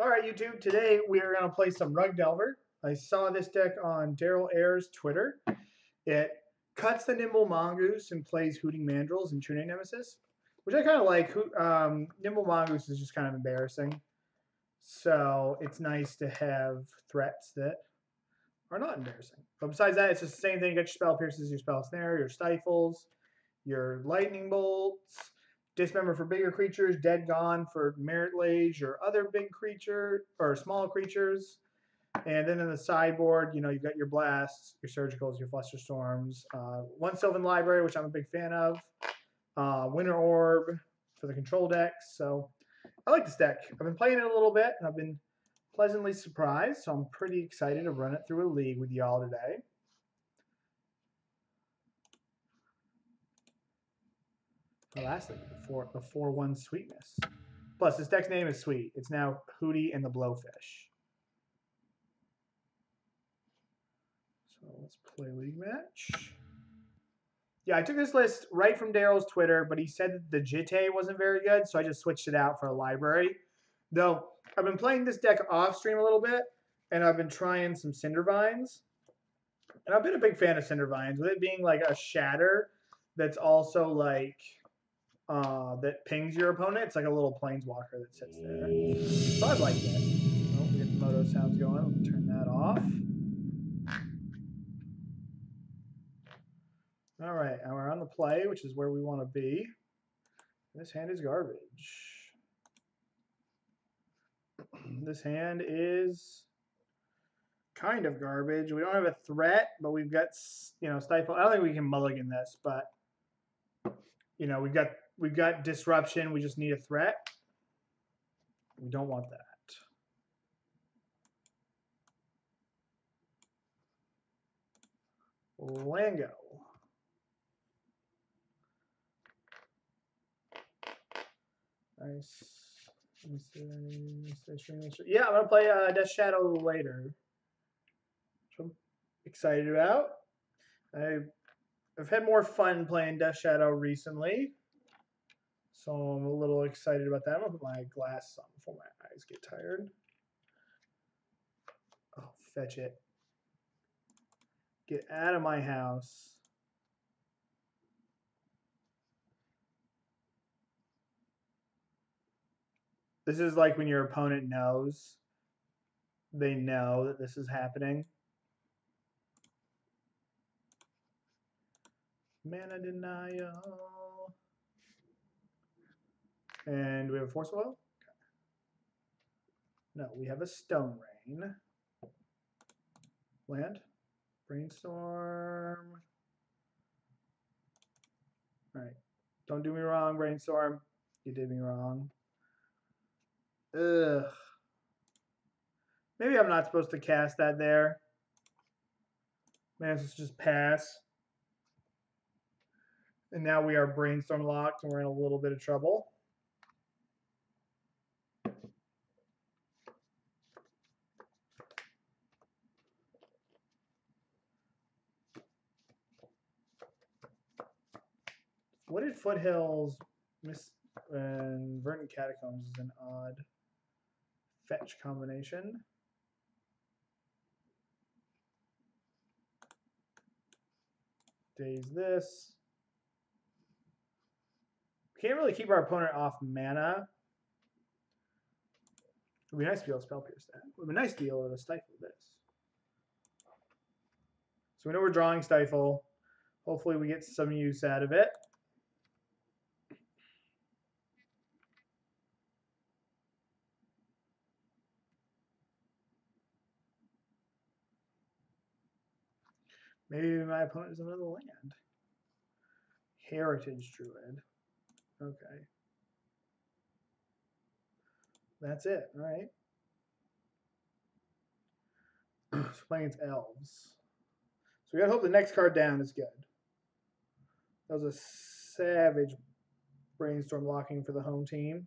All right, YouTube. Today we are going to play some Rug Delver. I saw this deck on Daryl Ayer's Twitter. It cuts the Nimble Mongoose and plays Hooting Mandrills and True Nemesis, which I kind of like. Um, Nimble Mongoose is just kind of embarrassing. So it's nice to have threats that are not embarrassing. But besides that, it's just the same thing. You got your spell pierces, your spell snare, your stifles, your lightning bolts, dismember for bigger creatures, dead gone for Marit Lage or other big creature or small creatures. And then in the sideboard, you know, you've got your blasts, your surgicals, your flusterstorms, uh, one Sylvan Library, which I'm a big fan of, uh, Winter Orb for the control decks. So I like this deck. I've been playing it a little bit, and I've been pleasantly surprised. So I'm pretty excited to run it through a league with y'all today. Lastly, the four the four one sweetness. Plus, this deck's name is sweet. It's now Hootie and the Blowfish. So let's play league match. Yeah, I took this list right from Daryl's Twitter, but he said the Jitte wasn't very good, so I just switched it out for a library. Though I've been playing this deck off stream a little bit, and I've been trying some Cindervines. And I've been a big fan of Cindervines, with it being like a shatter that's also like uh, that pings your opponent. It's like a little planeswalker that sits there. So I like that. Oh, we get the moto sounds going. Me turn that off. All right, and we're on the play, which is where we want to be. This hand is garbage. this hand is kind of garbage. We don't have a threat, but we've got, you know, stifle. I don't think we can mulligan this, but you know, we've got we've got disruption. We just need a threat. We don't want that. Lango. Nice. Yeah, I'm gonna play uh, Death Shadow later. Which I'm excited about. I've had more fun playing Death Shadow recently. So I'm a little excited about that. I'm gonna put my glasses on before my eyes get tired. Oh, fetch it. Get out of my house. This is like when your opponent knows. They know that this is happening. Mana denial. And we have a force oil? No, we have a stone rain. Land. Brainstorm. Alright. Don't do me wrong, Brainstorm. You did me wrong. Ugh. Maybe I'm not supposed to cast that there. Man, let's just pass. And now we are brainstorm locked and we're in a little bit of trouble. What did Foothills miss and Verdant Catacombs is an odd fetch combination. Daze this. Can't really keep our opponent off mana. It would be nice to be able to spell pierce that. It would be nice to be able to stifle this. So we know we're drawing stifle. Hopefully we get some use out of it. Maybe my opponent is another land. Heritage Druid. Okay. That's it, all right? so playing its elves. So we gotta hope the next card down is good. That was a savage brainstorm locking for the home team.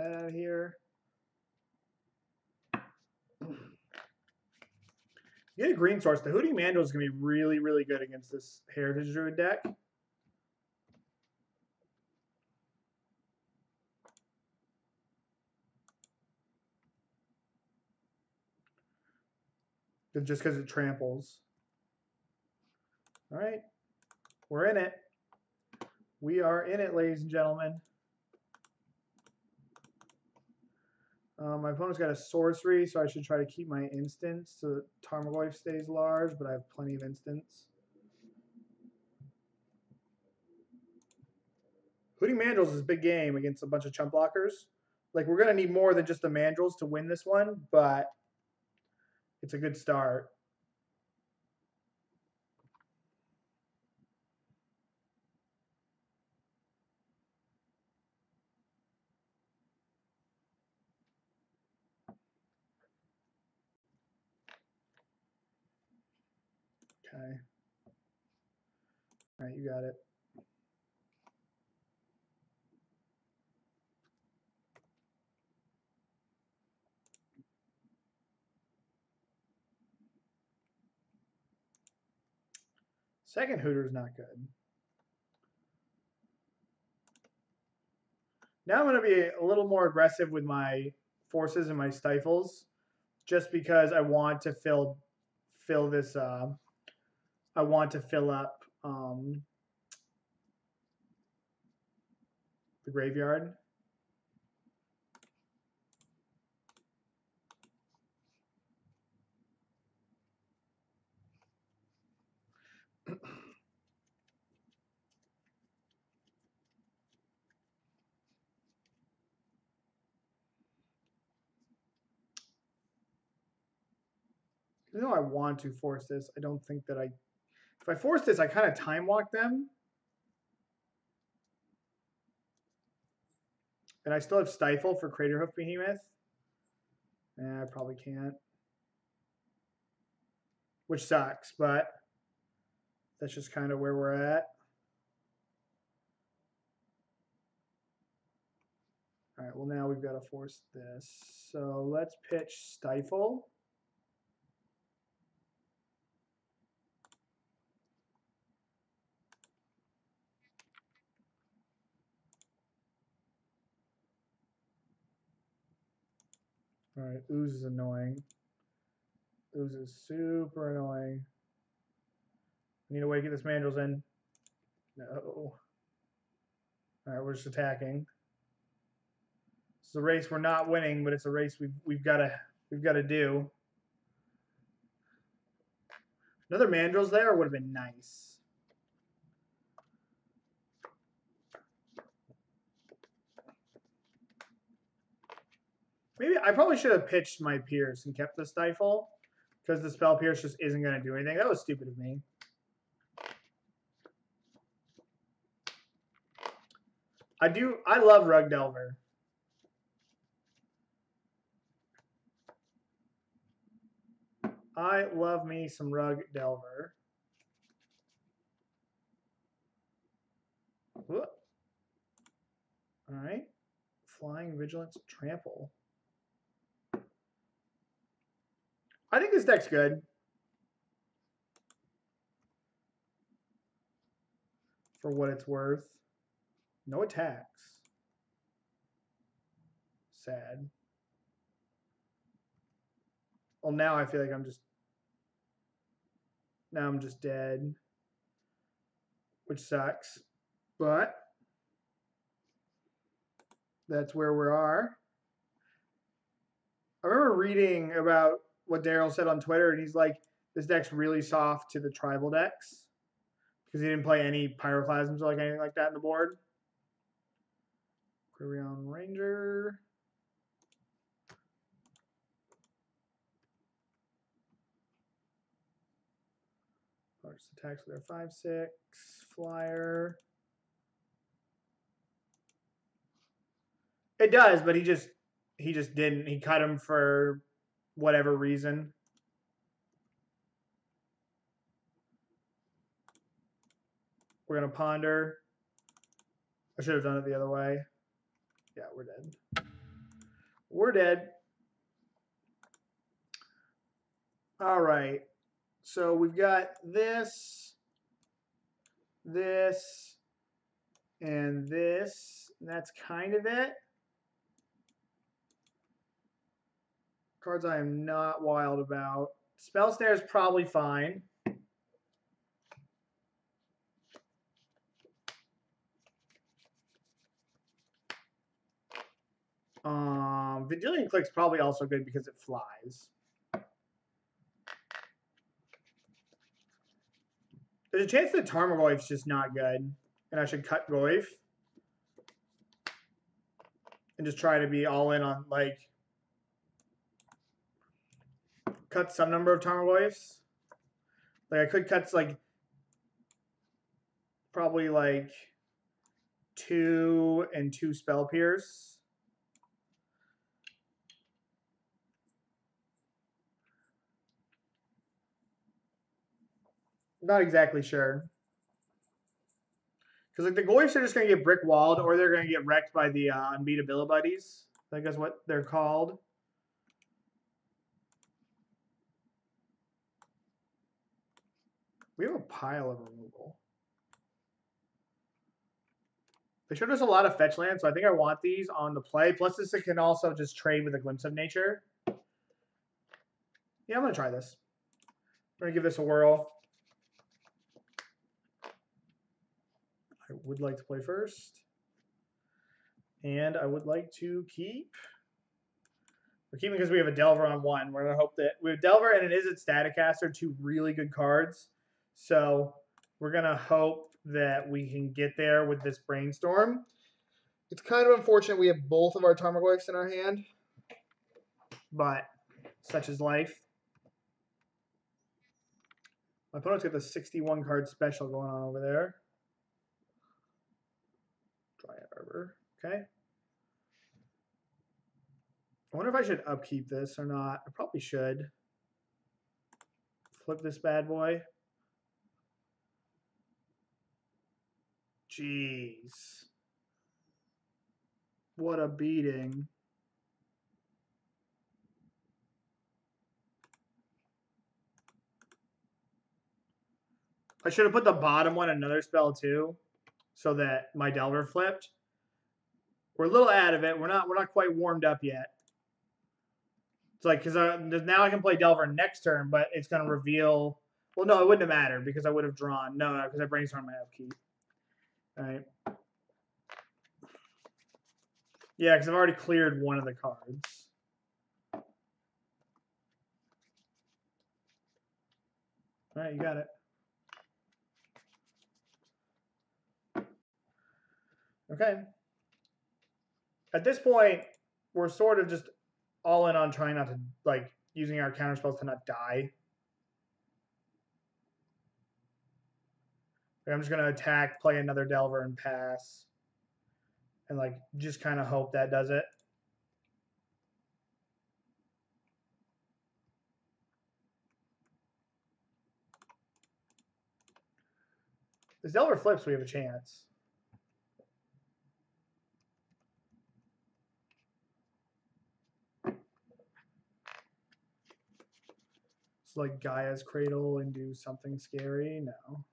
that out here. Get a green source. The Hooting Mandrill is going to be really, really good against this Heritage Druid deck. Just because it tramples. All right. We're in it. We are in it, ladies and gentlemen. Um, my opponent's got a sorcery, so I should try to keep my instants so that Tarmogoyf stays large, but I have plenty of instants. Hooting Mandrills is a big game against a bunch of chump blockers. Like, we're going to need more than just the Mandrills to win this one, but it's a good start. Okay. All right, you got it. Second Hooter is not good. Now I'm going to be a little more aggressive with my forces and my stifles just because I want to fill fill this uh, I want to fill up um, the graveyard. Even though I want to force this, I don't think that I if I force this, I kind of time walk them. And I still have Stifle for Craterhoof Behemoth. Yeah, I probably can't. Which sucks, but that's just kind of where we're at. All right, well now we've got to force this. So let's pitch Stifle. All right, ooze is annoying. Ooze is super annoying. I need a way to get this mandrills in. No. All right, we're just attacking. It's a race we're not winning, but it's a race we've we've got to we've got to do. Another mandrills there would have been nice. Maybe I probably should have pitched my Pierce and kept the Stifle because the spell Pierce just isn't going to do anything. That was stupid of me. I do. I love Rug Delver. I love me some Rug Delver. All right. Flying Vigilance Trample. I think this deck's good. For what it's worth. No attacks. Sad. Well, now I feel like I'm just... Now I'm just dead. Which sucks. But... That's where we are. I remember reading about what Daryl said on Twitter, and he's like, this deck's really soft to the tribal decks because he didn't play any pyroclasms or like anything like that in the board. Quirion Ranger. Large attacks with their 5 6 flyer. It does, but he just he just didn't. He cut him for whatever reason. We're going to ponder. I should have done it the other way. Yeah, we're dead. We're dead. All right. So we've got this, this, and this. And that's kind of it. Cards I am not wild about. Spell Snare is probably fine. Um, Vendilion Clique's probably also good because it flies. There's a chance that Tarmogoyf's just not good, and I should cut Goyf. And just try to be all in on, like, cut some number of Tarmogoyfs. Like, I could cut, like, probably, like, two and two Spell Pierce. Not exactly sure. Because like the Goyfs are just going to get brick walled or they're going to get wrecked by the uh, buddies. I that's what they're called. We have a pile of removal. They showed us a lot of fetch land, so I think I want these on the play. Plus, this can also just trade with a glimpse of nature. Yeah, I'm going to try this. I'm going to give this a whirl. I would like to play first. And I would like to keep. We're keeping because we have a Delver on one. We're going to hope that we have Delver and it is a Staticaster, two really good cards. So we're going to hope that we can get there with this Brainstorm. It's kind of unfortunate we have both of our Tarmogoyfs in our hand. But such is life. My opponent's got the 61 card special going on over there. Dryad Arbor. Okay. I wonder if I should upkeep this or not. I probably should. Flip this bad boy. Jeez. What a beating. I should have put the bottom one another spell too so that my Delver flipped. We're a little out of it. We're not we're not quite warmed up yet. It's like because uh, now I can play Delver next turn, but it's going to reveal. Well, no, it wouldn't have mattered because I would have drawn. No, no, because I brainstormed my upkeep. Right. Yeah, because I've already cleared one of the cards. All right, you got it. Okay. At this point, we're sort of just all in on trying not to, like, using our counter spells to not die. I'm just going to attack, play another Delver, and pass. And, like, just kind of hope that does it. If Delver flips, we have a chance. like Gaea's Cradle and do something scary? No.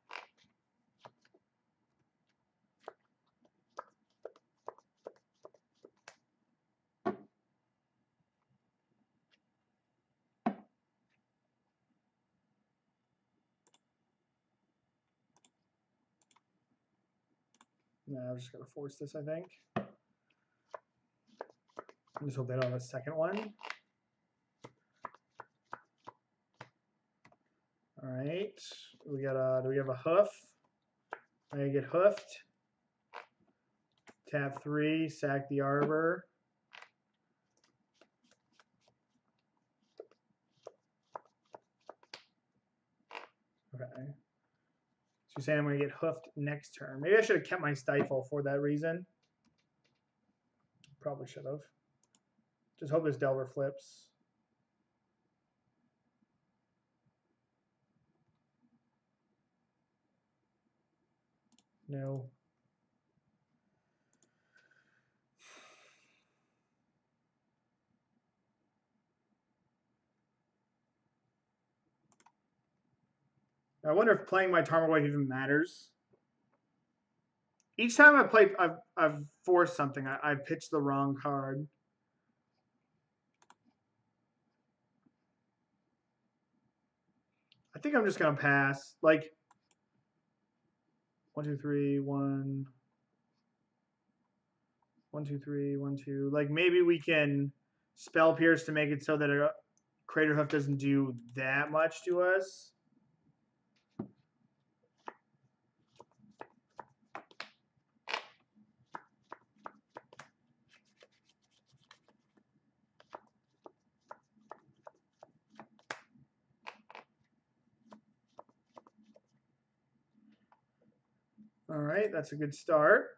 No, I'm just going to force this, I think. I just hope they don't a second one. All right, we got a, do we have a hoof? I get hoofed. Tap three, sack the arbor. Okay. You're saying I'm going to get hoofed next turn. Maybe I should have kept my stifle for that reason. Probably should have. Just hope this Delver flips. No. I wonder if playing my Tarmogoyf even matters. Each time I play, I've, I've forced something. I, I pitched the wrong card. I think I'm just gonna pass. Like one, two, three, one, one, two, three, one, two. Like maybe we can spell pierce to make it so that a crater hoof doesn't do that much to us. All right, that's a good start.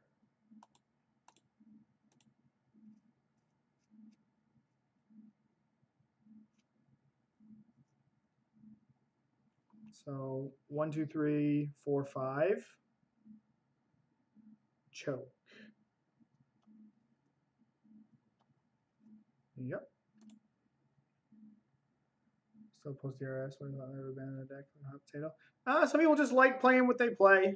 So one, two, three, four, five. Choke. Yep. Still post DRS when not ever abandon the deck from hot potato. Uh, some people just like playing what they play.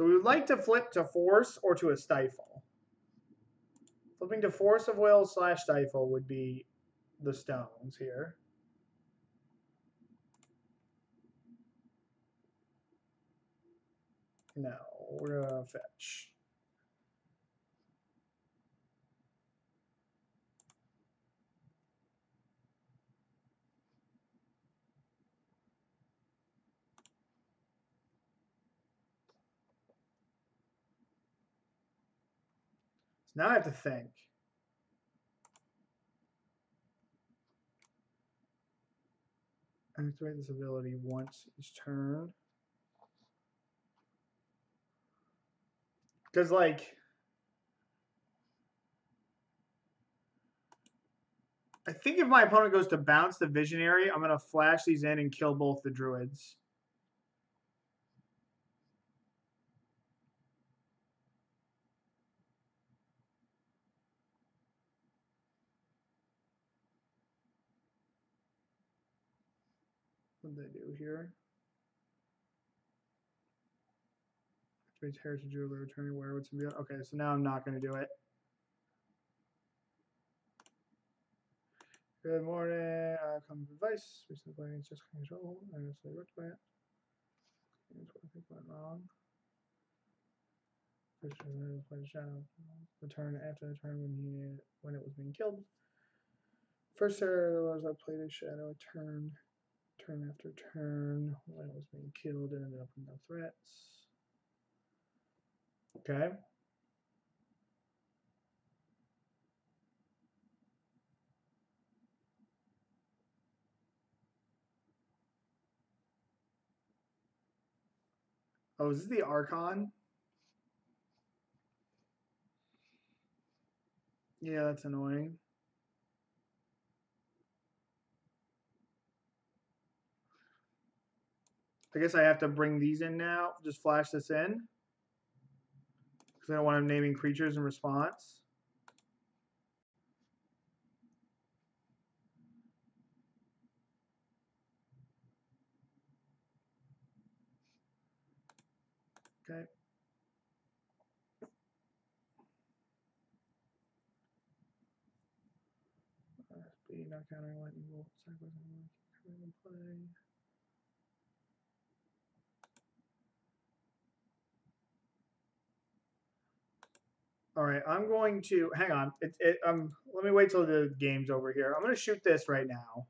So we would like to flip to force or to a stifle. Flipping to force of will slash stifle would be the stones here. No, we're gonna fetch. Now I have to think. Activate this ability once each turn. Because, like, I think if my opponent goes to bounce the Visionary, I'm going to flash these in and kill both the Druids. What did they do here? Activates Heritage Jeweler, returning Wirewood Symbiote. Okay, so now I'm not going to do it. Good morning. Uh, comes advice. Recently playing just control. I honestly worked by it. Here's what I think went wrong. Return after the turn when he when it was being killed. First error was I played a shadow turn turn after turn when it was being killed and ended up with no threats. Okay. Oh, is this the Archon? Yeah, that's annoying. I guess I have to bring these in now. Just flash this in. Because I don't want them naming creatures in response. Okay. Not countering lightning bolt, play. All right, I'm going to hang on. It, it, um, let me wait till the game's over here. I'm going to shoot this right now.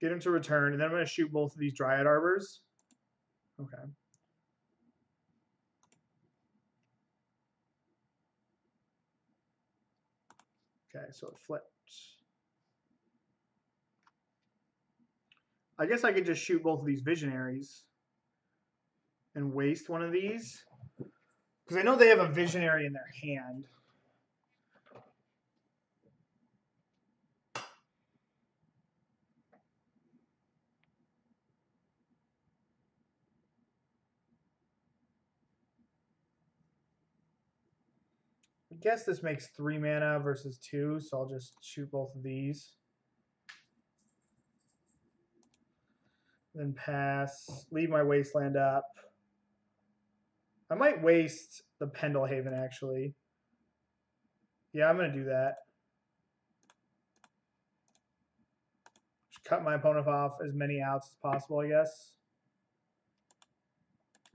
Get him to return, and then I'm going to shoot both of these Dryad Arbors. Okay. Okay, so it flipped. I guess I could just shoot both of these Visionaries and waste one of these. Because I know they have a visionary in their hand. I guess this makes three mana versus two, so I'll just shoot both of these. Then pass, leave my wasteland up. I might waste the Pendelhaven actually. Yeah, I'm gonna do that. Just cut my opponent off as many outs as possible, I guess.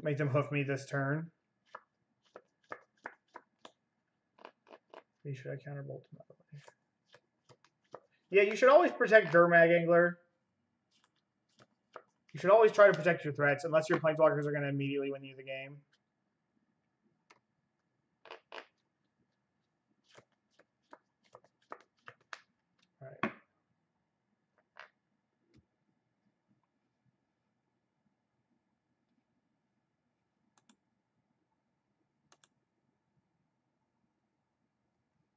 Make them hoof me this turn. Maybe Should I counterbolt him Yeah, you should always protect Gurmag Angler. You should always try to protect your threats, unless your planeswalkers are going to immediately win you the game.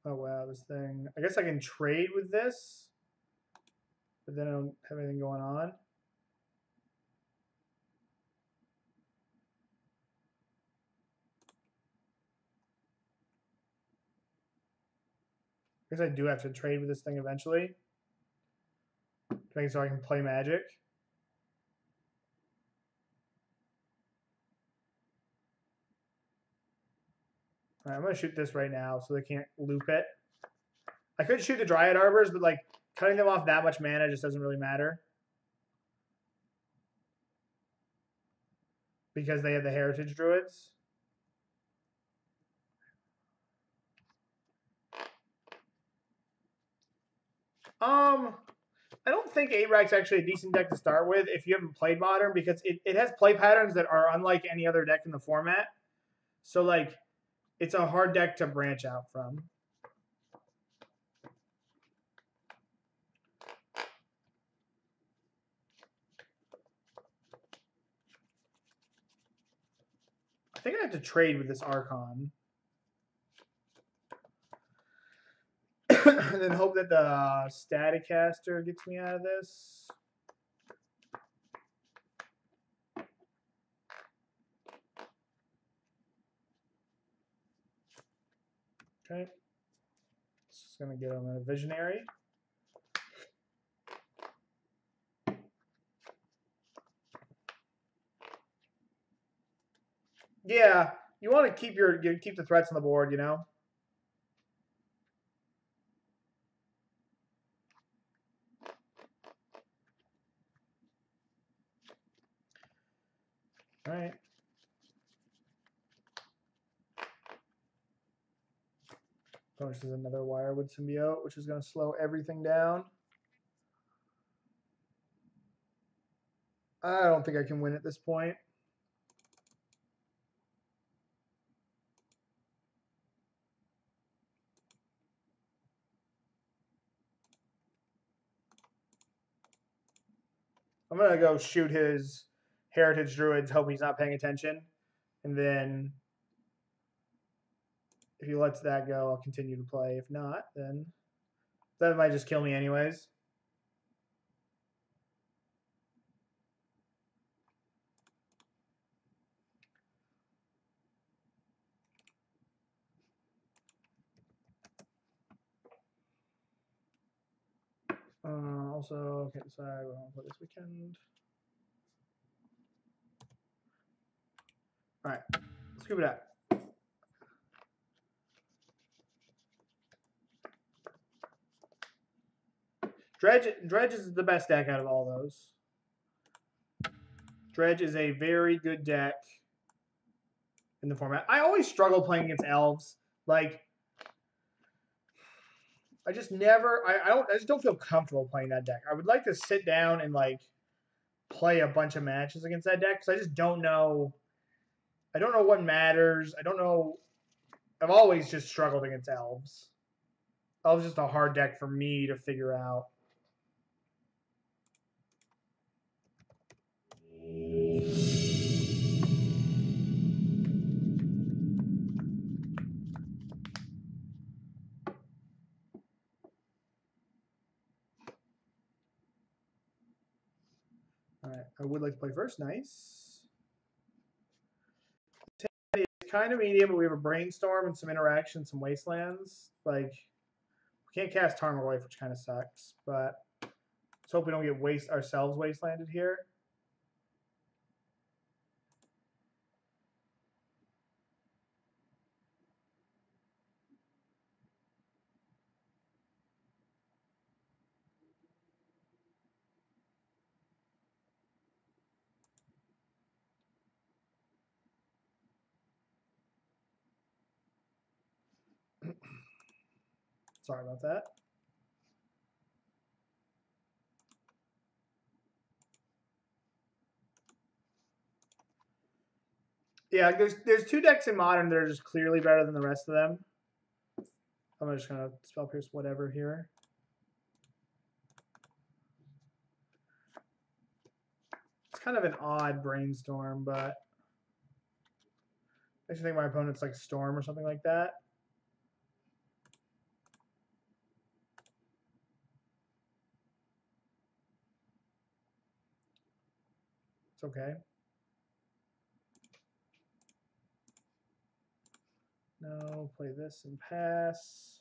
Alright. Wow, this thing. I guess I can trade with this, but then I don't have anything going on. I guess I do have to trade with this thing eventually. Make so I can play magic. Alright, I'm going to shoot this right now so they can't loop it. I could shoot the Dryad Arbors, but like cutting them off that much mana just doesn't really matter. Because they have the Heritage Druids. Um, I don't think Abrax's actually a decent deck to start with if you haven't played Modern because it, it has play patterns that are unlike any other deck in the format. So, like, it's a hard deck to branch out from. Think I have to trade with this Archon. and then hope that the Staticaster gets me out of this. Okay. Just gonna get on a visionary. Yeah, you want to keep your you keep the threats on the board, you know. All right. Oh, this is another Wirewood Symbiote, which is going to slow everything down. I don't think I can win at this point. I'm to go shoot his Heritage Druids, hope he's not paying attention. And then if he lets that go, I'll continue to play. If not, then that might just kill me anyways. Uh, also, okay, decide what I want to play this weekend. All right, scoop it out. Dredge, Dredge is the best deck out of all those. Dredge is a very good deck in the format. I always struggle playing against elves. Like, I just never, I, I don't, I just don't feel comfortable playing that deck. I would like to sit down and like play a bunch of matches against that deck because I just don't know. I don't know what matters. I don't know. I've always just struggled against elves. Elves just a hard deck for me to figure out. I would like to play first. Nice. It's kind of medium, but we have a brainstorm and some interaction, some wastelands. Like we can't cast Tarmogoyf, which kind of sucks. But let's hope we don't get waste ourselves wastelanded here. Sorry about that. Yeah, there's there's two decks in modern that are just clearly better than the rest of them. I'm just gonna spell pierce whatever here. It's kind of an odd brainstorm, but I think my opponent's like Storm or something like that. It's okay. No, play this and pass.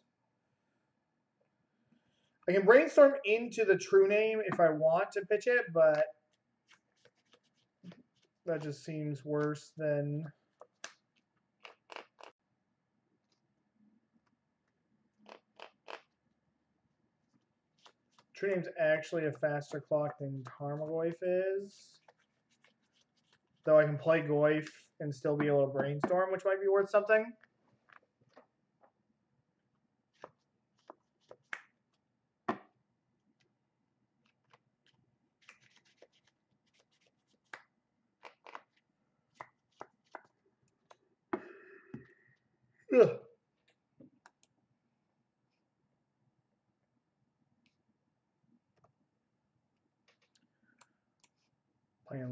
I can brainstorm into the true name if I want to pitch it, but that just seems worse than True name's actually a faster clock than Tarmogoyf is. Though I can play Goyf and still be able to brainstorm, which might be worth something. Ugh.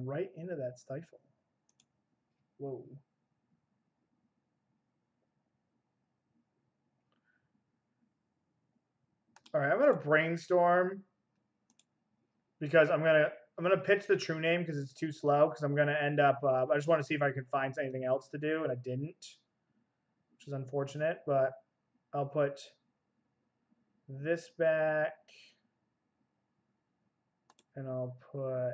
Right into that stifle. Whoa. All right, I'm gonna brainstorm because I'm gonna I'm gonna pitch the true name because it's too slow because I'm gonna end up. Uh, I just want to see if I can find anything else to do, and I didn't, which is unfortunate. But I'll put this back, and I'll put.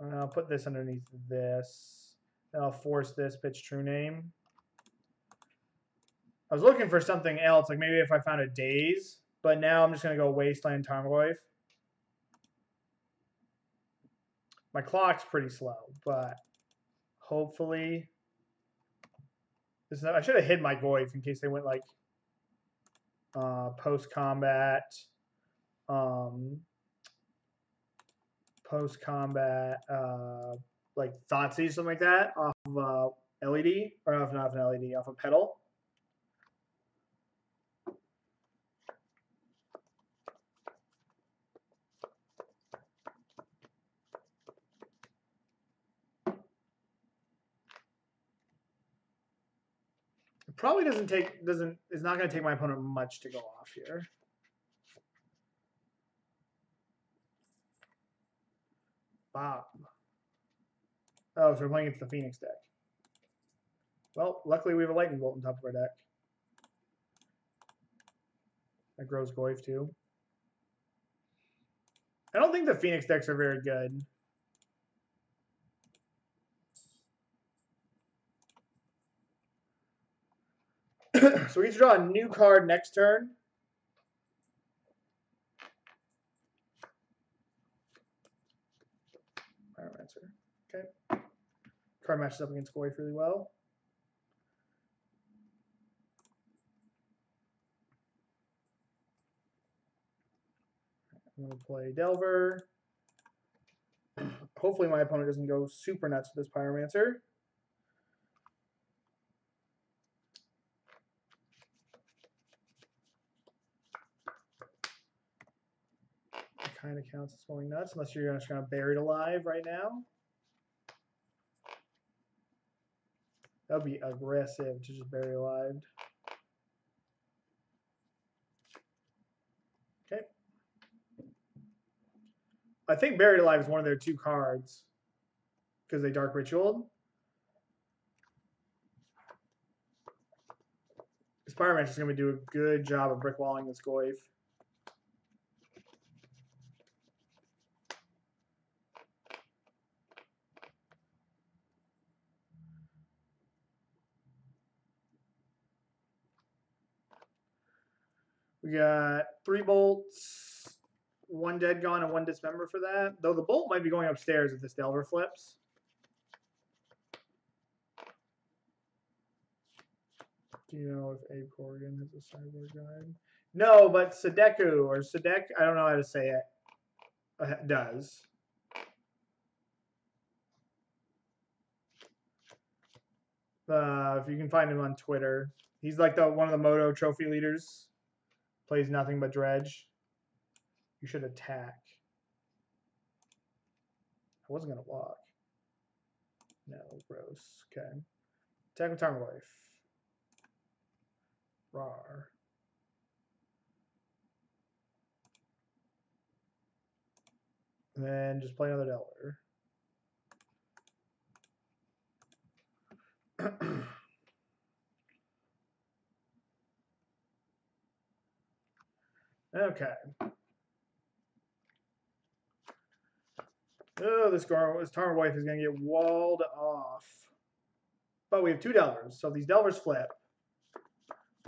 I'll put this underneath this. I'll force this pitch true name. I was looking for something else, like maybe if I found a daze, but now I'm just going to go Wasteland Tarmogoyf. My clock's pretty slow, but hopefully... This not, I should have hid my Goyf in case they went like uh, post-combat, um, post-combat, uh, like Thoughtseize, something like that, off of uh, LED, or off, not an LED, off a petal. It probably doesn't take doesn't is not going to take my opponent much to go off here. Bob. Oh, so we're playing against the Phoenix deck. Well, luckily we have a Lightning Bolt on top of our deck. That grows Goyf too. I don't think the Phoenix decks are very good. so we to draw a new card next turn. Pyromancer. Okay. Card matches up against Goyf really well. I'm going to play Delver. Hopefully my opponent doesn't go super nuts with this Pyromancer. It kind of counts as going nuts, unless you're just going to bury it alive right now. That would be aggressive to just bury alive. Okay. I think Buried Alive is one of their two cards because they Dark Ritual. Spider-Man's is going to do a good job of brickwalling this Goyf. We got three bolts, one dead gone, and one dismember for that. Though the bolt might be going upstairs if this Delver flips. Do you know if Abe Corrigan has a cyborg guide? No, but Sadeku or Sadek, I don't know how to say it, uh, does. Uh, if you can find him on Twitter, he's like the one of the Moto trophy leaders. Plays nothing but dredge. You should attack. I wasn't gonna walk. No, gross. Okay. Attack with Tarmogoyf. Rar. And then just play another Delver. okay. Oh, this, gar this Tarmogoyf is going to get walled off. But we have two Delvers, so these Delvers flip.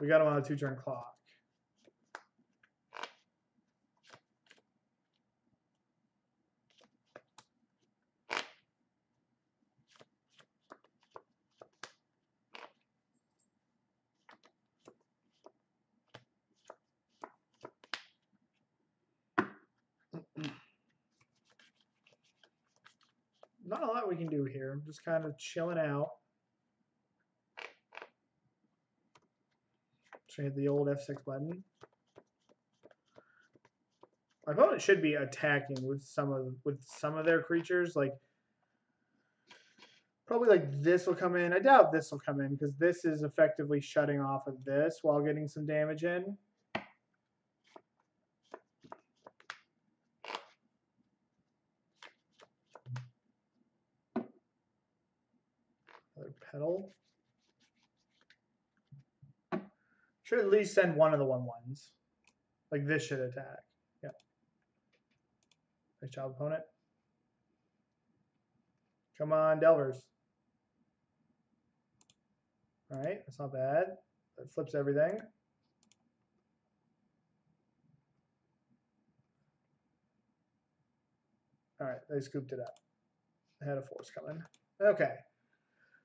We got them on a two-turn clock. Not a lot we can do here. I'm just kind of chilling out. So hit the old F6 button. My opponent should be attacking with some of with some of their creatures, like probably like this will come in. I doubt this will come in because this is effectively shutting off of this while getting some damage in. Another petal. Should at least send one of the one ones. Like this should attack. Yeah. Nice job, opponent. Come on, Delvers. All right, that's not bad. That flips everything. All right, they scooped it up. They had a force coming. Okay.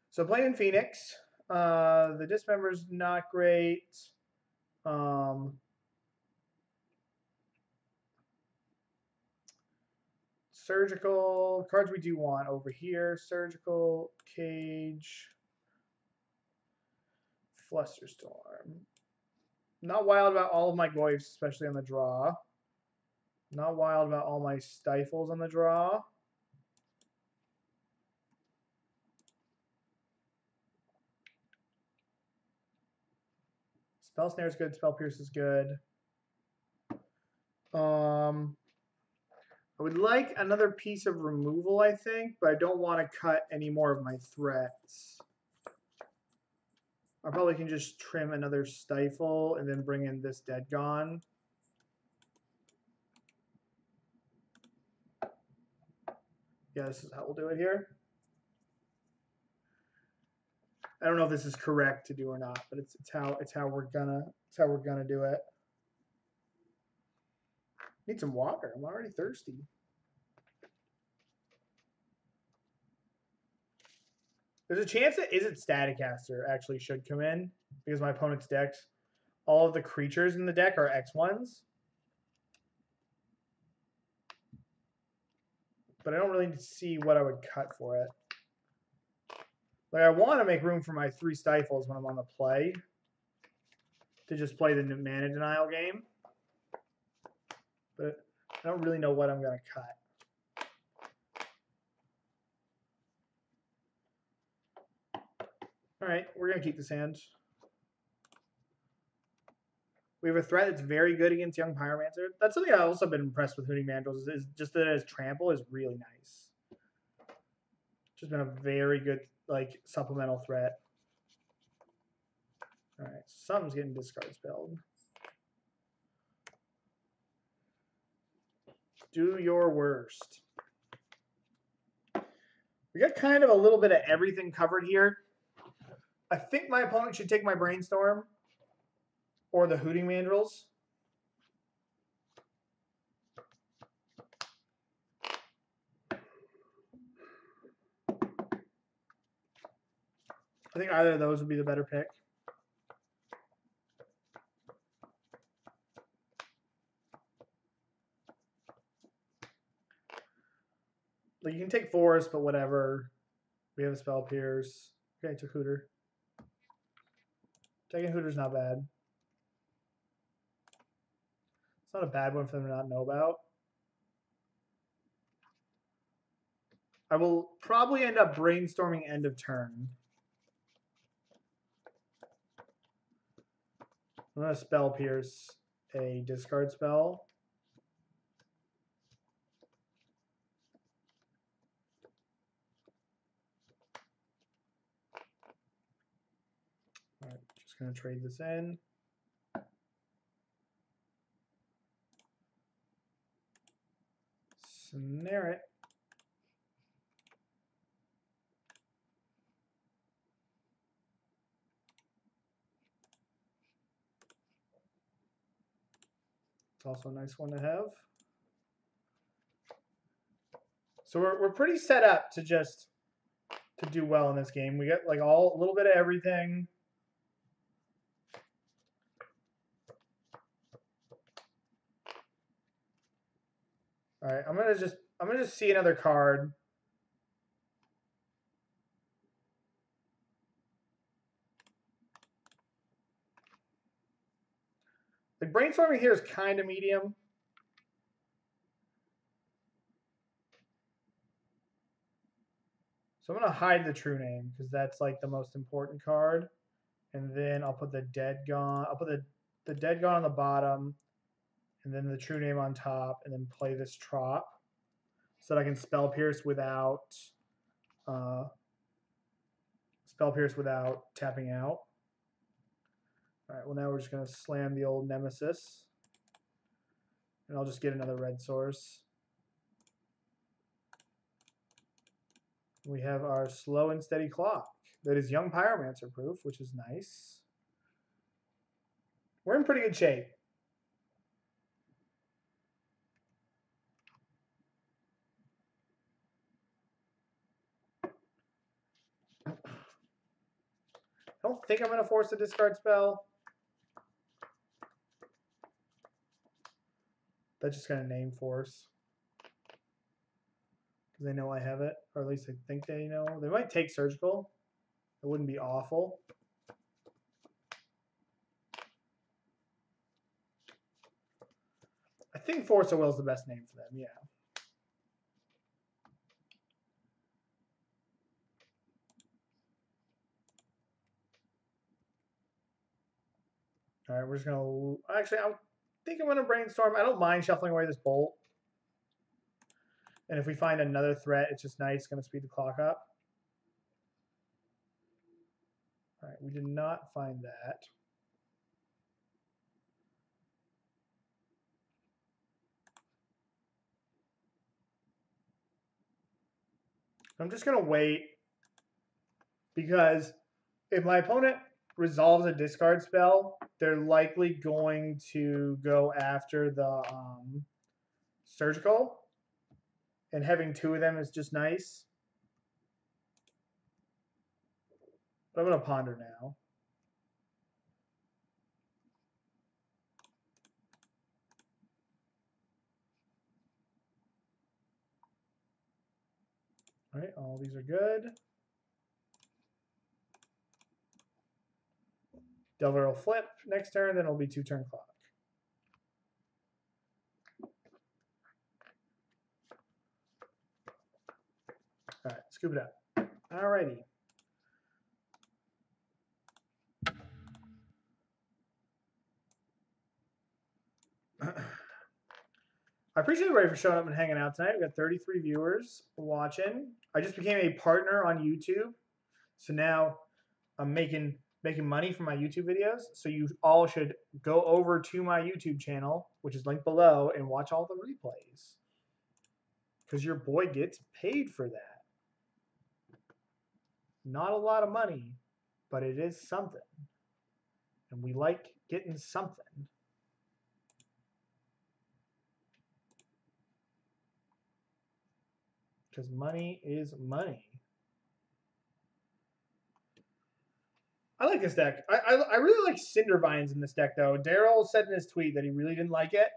So playing Phoenix. Uh, the dismember's not great. Um, surgical cards we do want over here. Surgical, cage, flusterstorm. Not wild about all of my goyfs, especially on the draw. Not wild about all my stifles on the draw. Spell Snare is good. Spell Pierce is good. Um, I would like another piece of removal, I think, but I don't want to cut any more of my threats. I probably can just trim another Stifle and then bring in this Dead Gone. Yeah, this is how we'll do it here. I don't know if this is correct to do or not, but it's it's how it's how we're gonna it's how we're gonna do it. Need some water. I'm already thirsty. There's a chance that Izzet Staticaster actually should come in because my opponent's decks, all of the creatures in the deck are X1s. But I don't really see what I would cut for it. Like I want to make room for my three stifles when I'm on the play to just play the mana denial game. But I don't really know what I'm going to cut. All right, we're going to keep this hand. We have a threat that's very good against Young Pyromancer. That's something I've also been impressed with Hooting Mandrills is, is just that his trample is really nice. Just been a very good like supplemental threat. All right, something's getting discard spelled. Do your worst. We got kind of a little bit of everything covered here. I think my opponent should take my Brainstorm or the Hooting Mandrills. I think either of those would be the better pick. Like you can take Forest, but whatever. We have a Spell Pierce. Okay, took Hooter. Taking Hooter's not bad. It's not a bad one for them to not know about. I will probably end up brainstorming end of turn. I'm going to spell pierce a discard spell. Just going to trade this in. Snare it. It's also a nice one to have. So we're, we're pretty set up to just to do well in this game. We get like all a little bit of everything. All right, I'm gonna just I'm gonna just see another card. Brainstorming here is kind of medium. So I'm going to hide the true name because that's like the most important card. And then I'll put the dead gone. I'll put the, the dead gone on the bottom and then the true name on top and then play this trop so that I can spell pierce without uh, spell pierce without tapping out. All right, well now we're just going to slam the old Nemesis. And I'll just get another red source. We have our slow and steady clock. That is young pyromancer proof, which is nice. We're in pretty good shape. I don't think I'm going to force a discard spell. That's just going to name force. Because they know I have it. Or at least I think they know. They might take surgical. It wouldn't be awful. I think Force of Will is the best name for them, yeah. All right, we're just gonna. Actually, I think I'm gonna brainstorm. I don't mind shuffling away this bolt. And if we find another threat, it's just nice. Gonna speed the clock up. All right, we did not find that. I'm just gonna wait because if my opponent resolves a discard spell, they're likely going to go after the um, surgical. And having two of them is just nice. But I'm going to ponder now. All right, all these are good. Delver will flip next turn, then it'll be two turn clock. All right, scoop it up. All righty. I appreciate everybody for showing up and hanging out tonight. We got 33 viewers watching. I just became a partner on YouTube. So now I'm making making money from my YouTube videos. So you all should go over to my YouTube channel, which is linked below, and watch all the replays. Because your boy gets paid for that. Not a lot of money, but it is something. And we like getting something. Because money is money. I like this deck. I, I, I really like Cindervines in this deck, though. Daryl said in his tweet that he really didn't like it.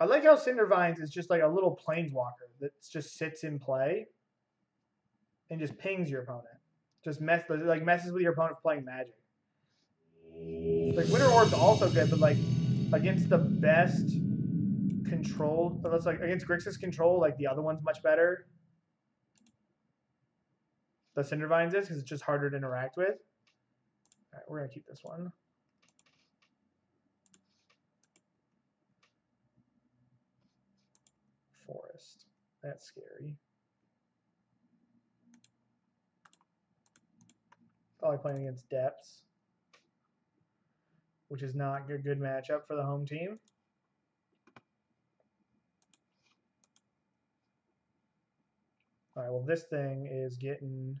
I like how Cindervines is just like a little planeswalker that just sits in play and just pings your opponent. Just mess like messes with your opponent playing Magic. Like Winter Orb's also good, but like against the best control, that's like against Grixis control, like the other one's much better. The Cindervines is because it's just harder to interact with. We're gonna keep this one. Forest. That's scary. Probably playing against Depths, which is not a good matchup for the home team. All right, well, this thing is getting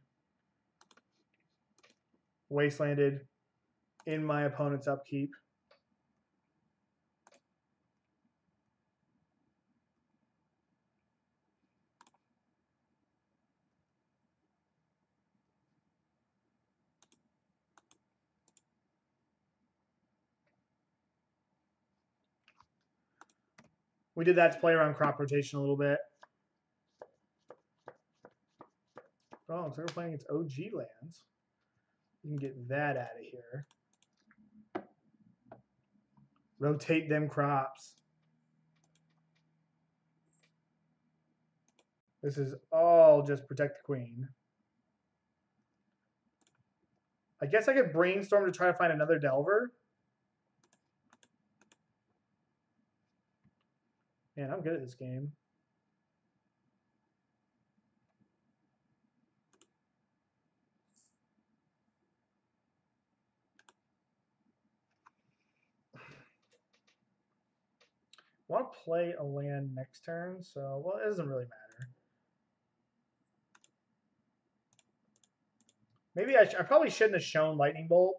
wastelanded in my opponent's upkeep. We did that to play around crop rotation a little bit. Oh, so we're playing its OG lands. You can get that out of here. Rotate them crops. This is all just protect the queen. I guess I could brainstorm to try to find another Delver. Man, I'm good at this game. Want to play a land next turn, so, well, it doesn't really matter. Maybe I, I probably shouldn't have shown Lightning Bolt.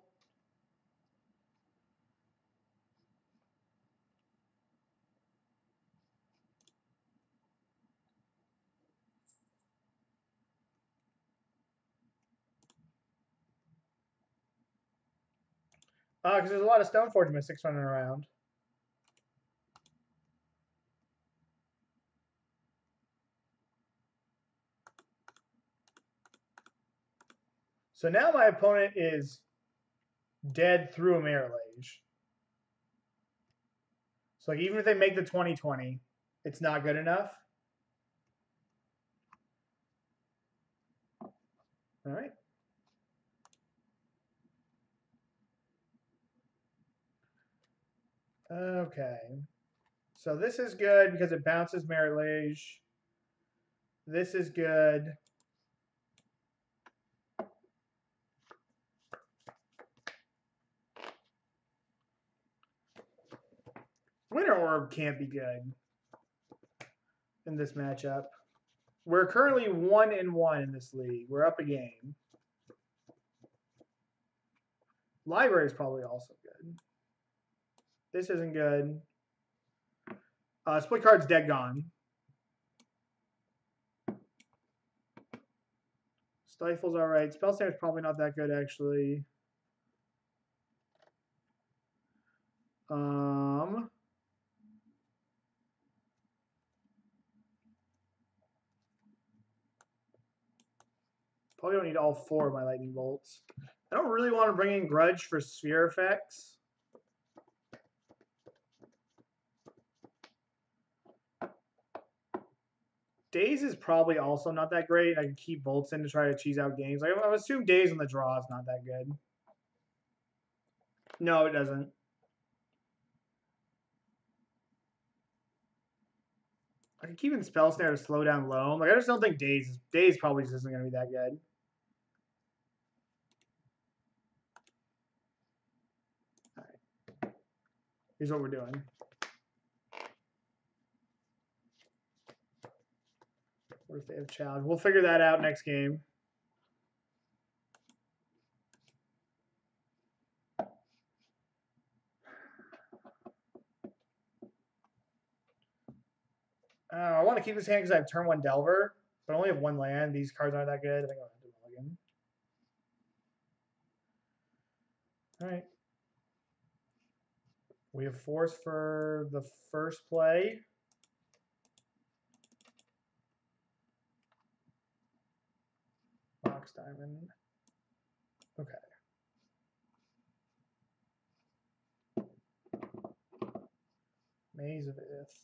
Because uh, there's a lot of Stoneforge Mystics running around. So now my opponent is dead through a Marit Lage. So like even if they make the 2020, it's not good enough. All right. Okay. So this is good because it bounces Marit Lage. This is good Winter Orb can't be good in this matchup. We're currently one and one in this league. We're up a game. Library is probably also good. This isn't good. Uh, split card's dead gone. Stifle's alright. Spell is probably not that good, actually. Um, Probably don't need all four of my lightning bolts. I don't really want to bring in Grudge for sphere effects. Daze is probably also not that great. I can keep bolts in to try to cheese out games. Like, I assume Daze on the draw is not that good. No, it doesn't. I can keep in Spell Snare to slow down Loam. Like I just don't think Daze Daze probably just isn't going to be that good. Here's what we're doing. What if challenge? We'll figure that out next game. Uh, I want to keep this hand because I have turn one Delver, but I only have one land. These cards aren't that good. I think I'll have to mulligan. All right. We have force for the first play. Box diamond. Okay. Maze of Ith.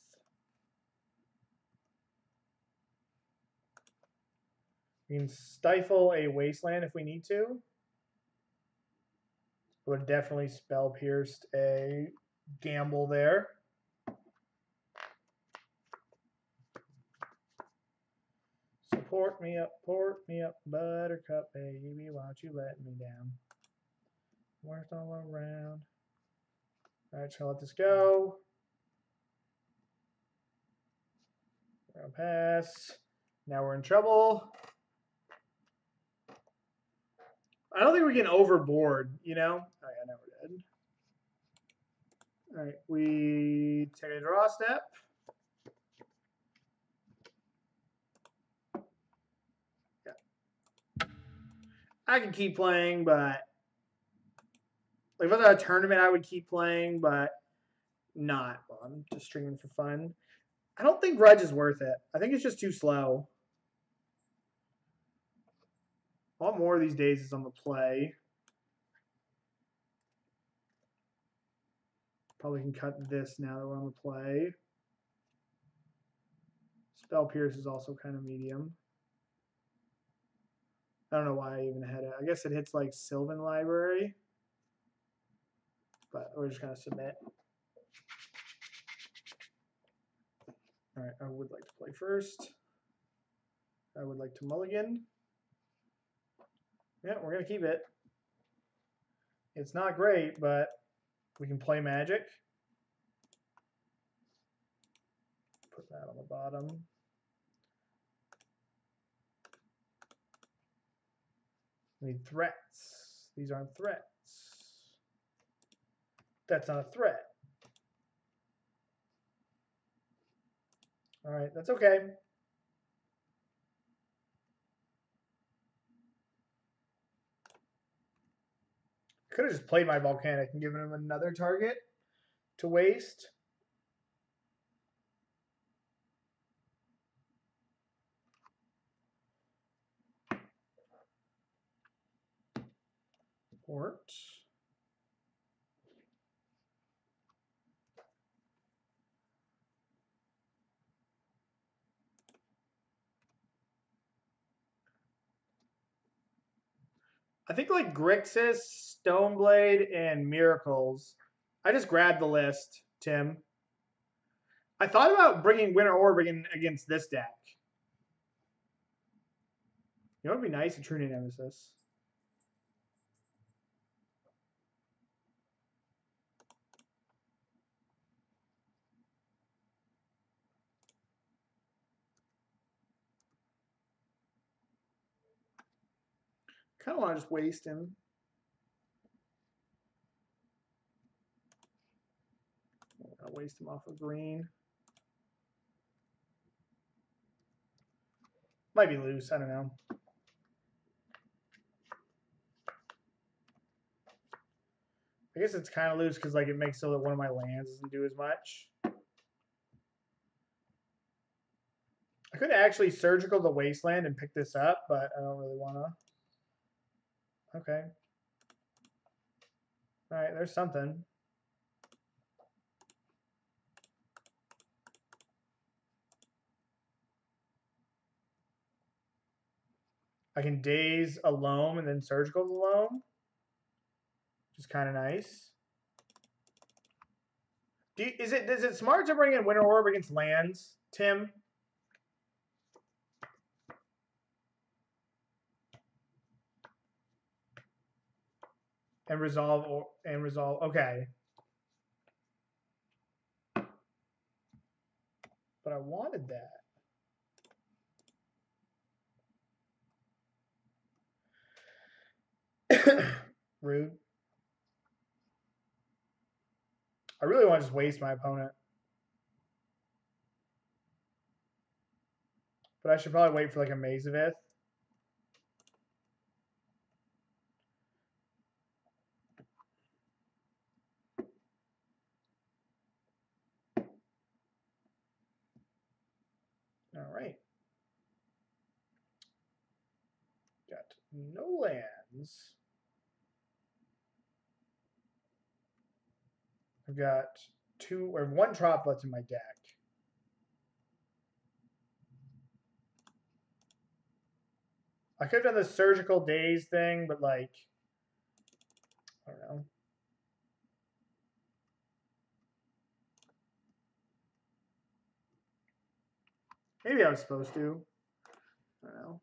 We can stifle a wasteland if we need to. Would definitely spell pierced a gamble there. Support me up, port me up, buttercup, baby, why don't you let me down? Worked all around. Alright, so let this go. We're gonna pass. Now we're in trouble. I don't think we're getting overboard, you know? Oh yeah, now we're dead. All right, we take a draw step. Yeah. I can keep playing, but like if I was a tournament, I would keep playing, but not. Well, I'm just streaming for fun. I don't think Grudge is worth it. I think it's just too slow. A lot more these days is on the play. Probably can cut this now that we're on the play. Spell Pierce is also kind of medium. I don't know why I even had it. I guess it hits like Sylvan Library. But we're just going to submit. Alright, I would like to play first. I would like to mulligan. Yeah, we're going to keep it. It's not great, but we can play Magic. Put that on the bottom. We need threats. These aren't threats. That's not a threat. All right, that's okay. Could have just played my volcanic and given him another target to waste. Port. I think like Grixis, Stoneblade, and Miracles. I just grabbed the list, Tim. I thought about bringing Winter Orb against this deck. You know would be nice? A True Nemesis. Kind of want to just waste him. I'll waste him off of green. Might be loose, I don't know. I guess it's kind of loose because like it makes so that one of my lands doesn't do as much. I could actually surgical the wasteland and pick this up, but I don't really want to. Okay. All right, there's something. I can daze a loam and then surgical the loam, which is kind of nice. You, is it is it smart to bring in Winter Orb against lands, Tim? and resolve or and resolve. Okay. But I wanted that. Rude. I really want to just waste my opponent. But I should probably wait for like a Maze of Ith. No lands. I've got two or one Troplet in my deck. I could have done the surgical Daze thing, but like, I don't know. Maybe I was supposed to. I don't know.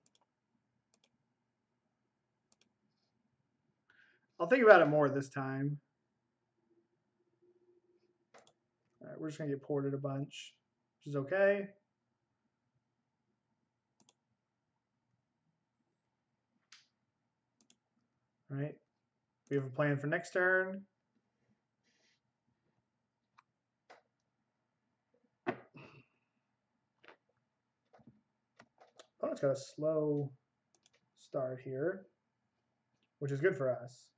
I'll think about it more this time. All right, we're just going to get ported a bunch, which is okay. All right, we have a plan for next turn. Oh, it's got a slow start here, which is good for us.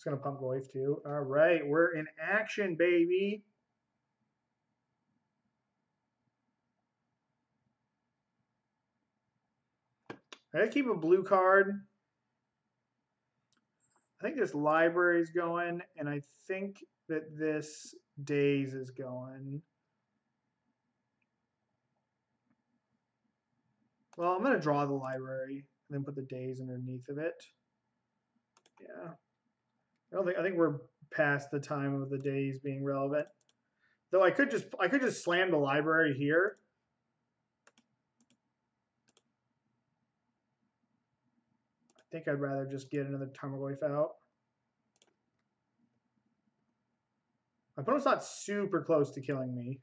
It's going to pump Goyf too. All right, we're in action, baby. I keep a blue card. I think this library is going, and I think that this Daze is going. Well, I'm going to draw the library and then put the Daze underneath of it. Yeah. I don't think I think we're past the time of the Daze being relevant. Though I could just I could just slam the library here. I think I'd rather just get another Tarmogoyf out. My opponent's not super close to killing me.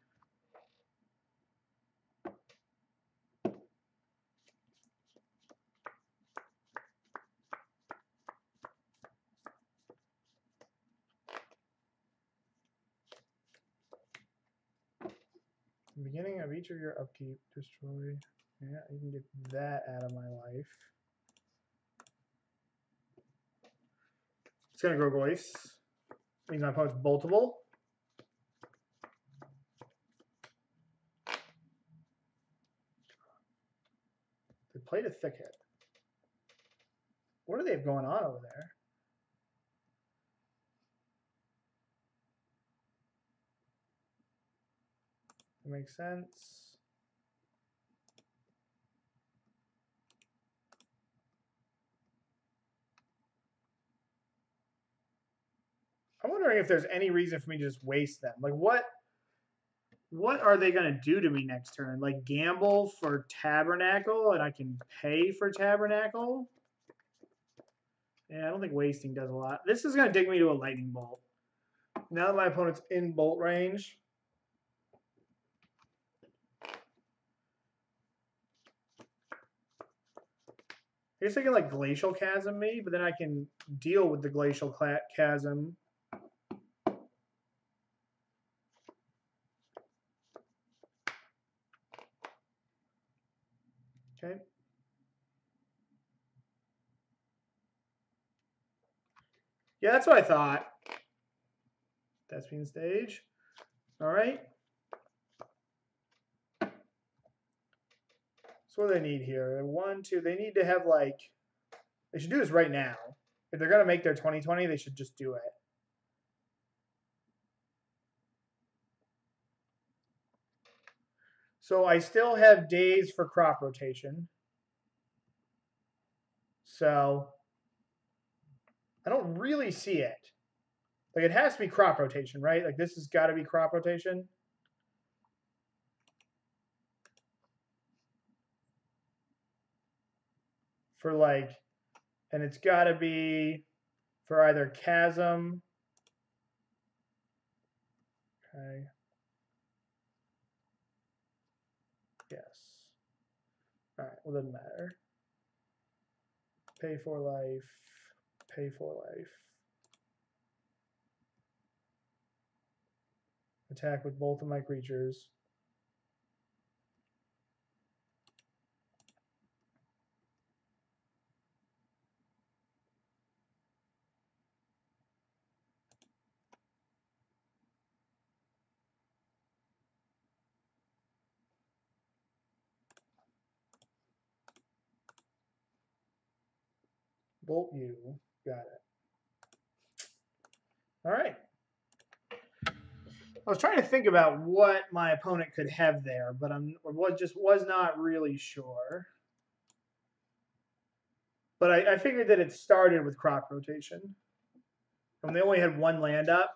Your upkeep, destroy. Yeah, you can get that out of my life. It's going to grow voice. Means my opponent's boltable. They played a thicket. What do they have going on over there? That makes sense. I'm wondering if there's any reason for me to just waste them. Like what what are they going to do to me next turn? Like gamble for Tabernacle and I can pay for Tabernacle? Yeah, I don't think wasting does a lot. This is going to dig me to a Lightning Bolt. Now that my opponent's in bolt range, I guess I can like glacial chasm me, but then I can deal with the glacial chasm. Okay. Yeah, that's what I thought. That's being stage. All right. What they need here? One, two, they need to have like, they should do this right now. If they're going to make their 2020, they should just do it. So I still have Daze for crop rotation. So I don't really see it. Like it has to be crop rotation, right? Like this has got to be crop rotation. for like, and it's got to be for either chasm. Okay. Yes. All right, well, doesn't matter. Pay for life, pay for life. Attack with both of my creatures. Bolt you. Got it. All right. I was trying to think about what my opponent could have there, but I'm was just was not really sure. But I, I figured that it started with crop rotation. And they only had one land up.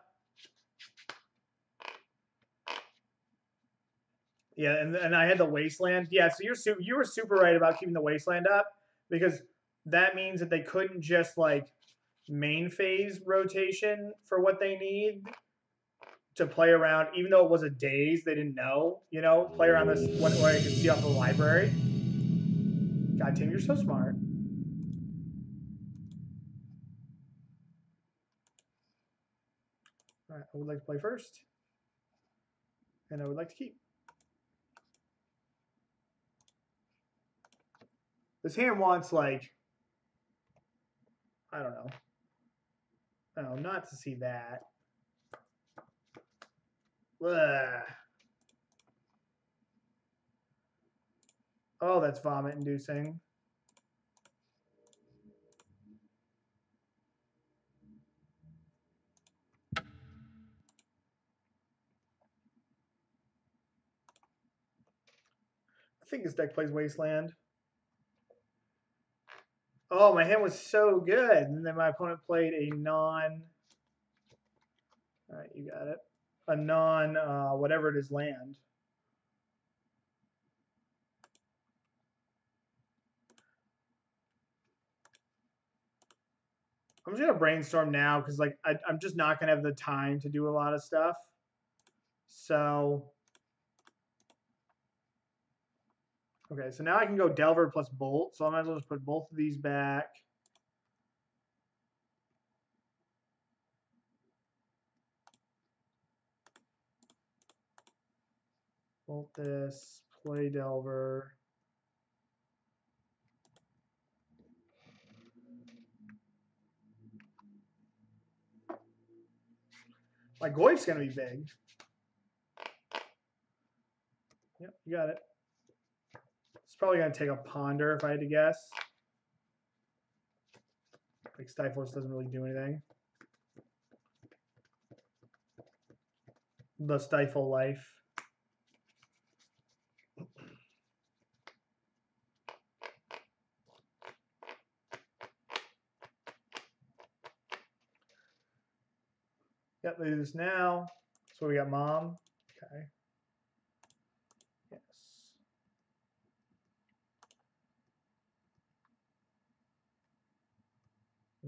Yeah, and, and I had the wasteland. Yeah, so you're you were super right about keeping the wasteland up because that means that they couldn't just like main phase rotation for what they need to play around, even though it was a daze, they didn't know, you know, play around this one way I could see off the library. God, Tim, you're so smart. All right, I would like to play first. And I would like to keep. This hand wants like I don't know. Oh, not to see that. Ugh. Oh, that's vomit inducing. I think this deck plays Wasteland. Oh, my hand was so good. And then my opponent played a non. All right, you got it. A non, uh, whatever it is, land. I'm just gonna brainstorm now because like I, I'm just not gonna have the time to do a lot of stuff. So Okay, so now I can go Delver plus Bolt, so I might as well just put both of these back. Bolt this, play Delver. My Goyf's going to be big. Yep, you got it. Probably going to take a Ponder if I had to guess. Like Stifles doesn't really do anything. The Stifle Life. Yep, they do this now. So we got mom. Okay. Yes.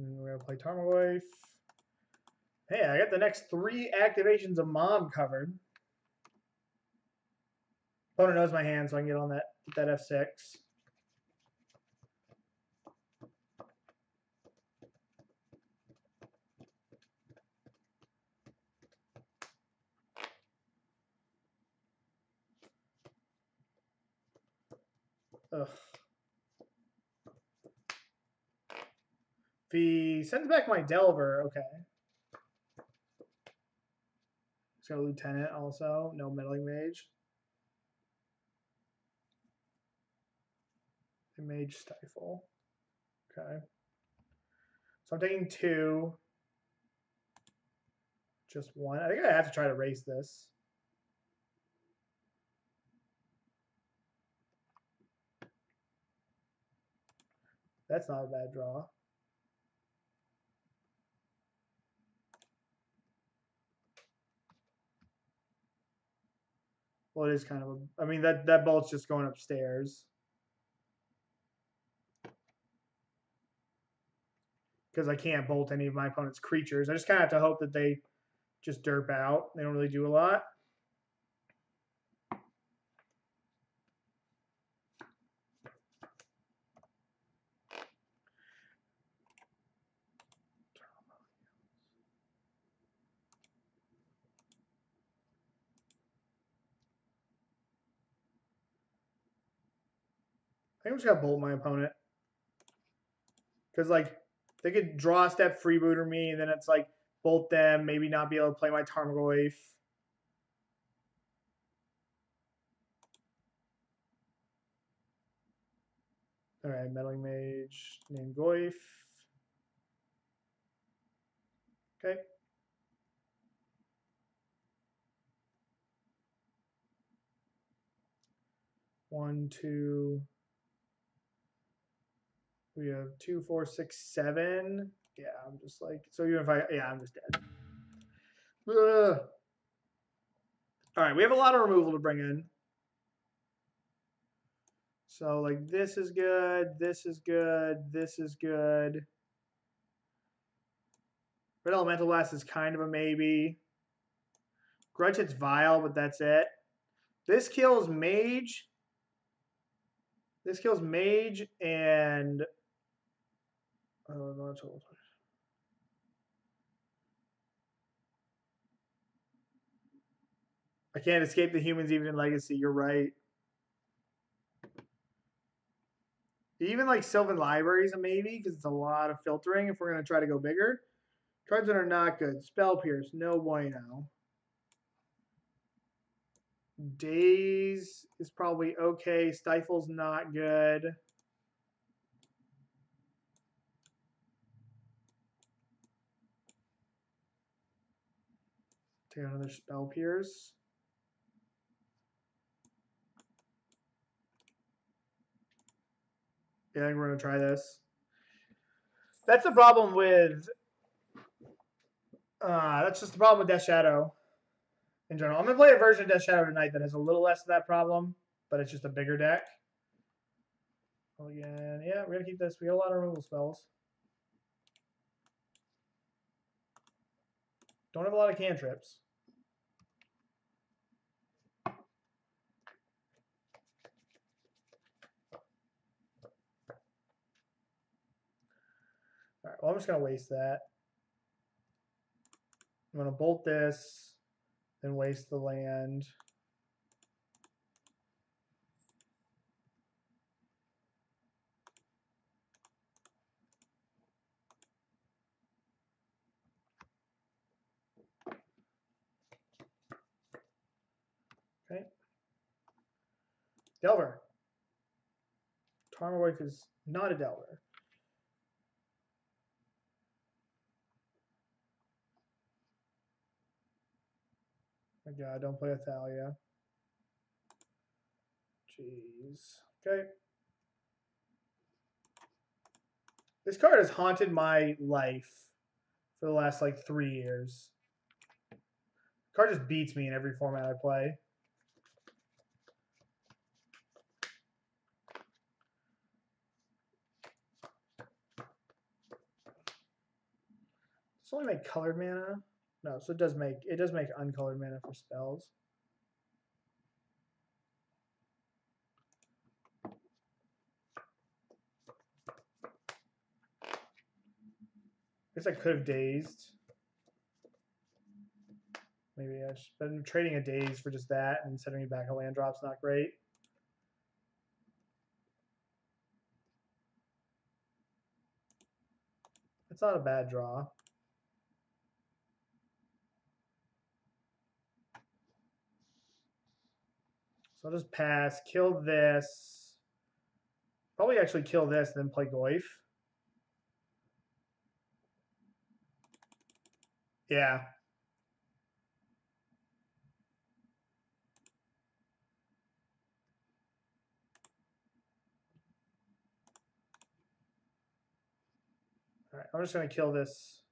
And we're gonna play Tarmogoyf. Hey, I got the next three activations of mom covered. Opponent knows my hand, so I can get on that that F6. Ugh. He sends back my Delver, okay. He's got a Lieutenant also, no Meddling Mage. A Mage Stifle. Okay. So I'm taking two. Just one. I think I have to try to race this. That's not a bad draw. Well, it is kind of a. I mean, that that bolt's just going upstairs. Because I can't bolt any of my opponent's creatures. I just kind of have to hope that they just derp out. They don't really do a lot. I think I'm just gonna bolt my opponent. Cause like they could draw a step freebooter me, and then it's like bolt them, maybe not be able to play my Tarmogoyf. Alright, Meddling Mage, name Goyf. Okay. One, two. We have two, four, six, seven. Yeah, I'm just like so. Even if I, yeah, I'm just dead. Ugh. All right, we have a lot of removal to bring in. So like this is good, this is good, this is good. Red Elemental Blast is kind of a maybe. Grudge hits Vial, but that's it. This kills Mage. This kills Mage and I can't escape the humans even in Legacy. You're right. Even like Sylvan Libraries, maybe because it's a lot of filtering if we're going to try to go bigger. Cards that are not good. Spell Pierce, no bueno. Daze is probably okay. Stifle's not good. Take another Spell Pierce. Yeah, I think we're gonna try this. That's the problem with. Uh, that's just the problem with Death Shadow in general. I'm gonna play a version of Death Shadow tonight that has a little less of that problem, but it's just a bigger deck. Oh yeah, yeah, we're gonna keep this. We got a lot of removal spells. Don't have a lot of cantrips. Well, I'm just going to waste that. I'm going to bolt this, then waste the land. Okay. Delver. Tarmogoyf is not a Delver. My God, don't play a Thalia. Jeez. Okay. This card has haunted my life for the last like three years. The card just beats me in every format I play. Does only make colored mana? No, so it does make it does make uncolored mana for spells. I guess I could have dazed. Maybe I should, but trading a daze for just that and sending me back a land drop's not great. It's not a bad draw. So I'll just pass, kill this. Probably actually kill this, then play Goyf. Yeah. All right, I'm just going to kill this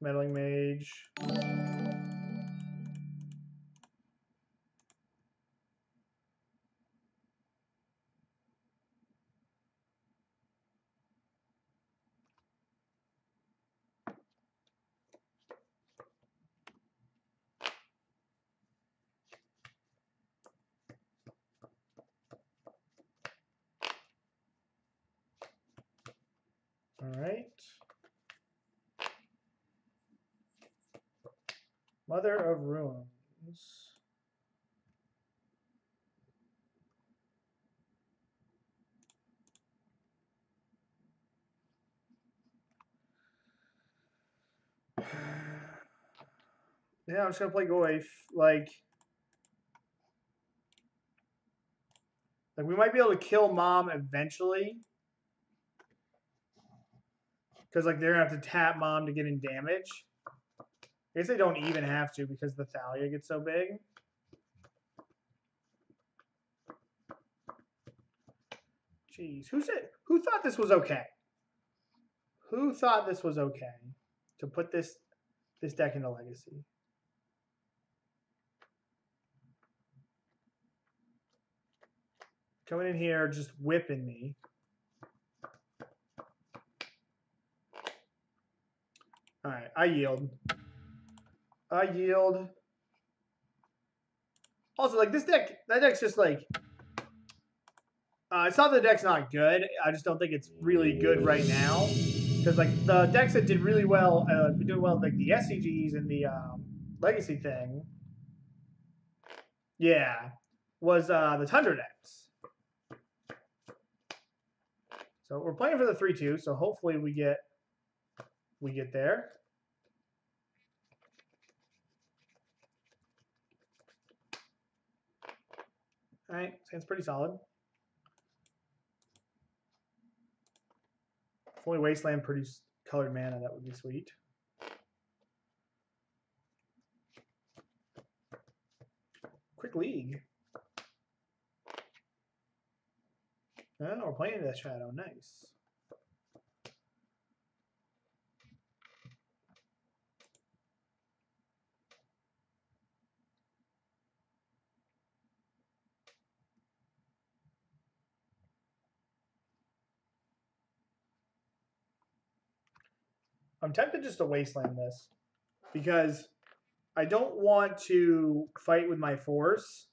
meddling mage. Mother of Runes. Yeah, I'm just gonna play Goyf. Like, like we might be able to kill Mom eventually, because like they're gonna have to tap Mom to get in damage. I guess they don't even have to because the Thalia gets so big. Jeez, who said who thought this was okay? Who thought this was okay to put this this deck into legacy? Coming in here, just whipping me. All right, I yield. I yield. Also, like this deck, that deck's just like. Uh, it's not that the deck's not good. I just don't think it's really good right now. Because like the decks that did really well, uh, doing well, like the SCGs and the um, Legacy thing. Yeah, was uh, the Tundra decks. So we're playing for the 3-2, so hopefully we get we get there. All right, sounds pretty solid. If only Wasteland produced colored mana, that would be sweet. Quick League. Oh, we're playing Death Shadow. Nice. I'm tempted just to wasteland this because I don't want to fight with my force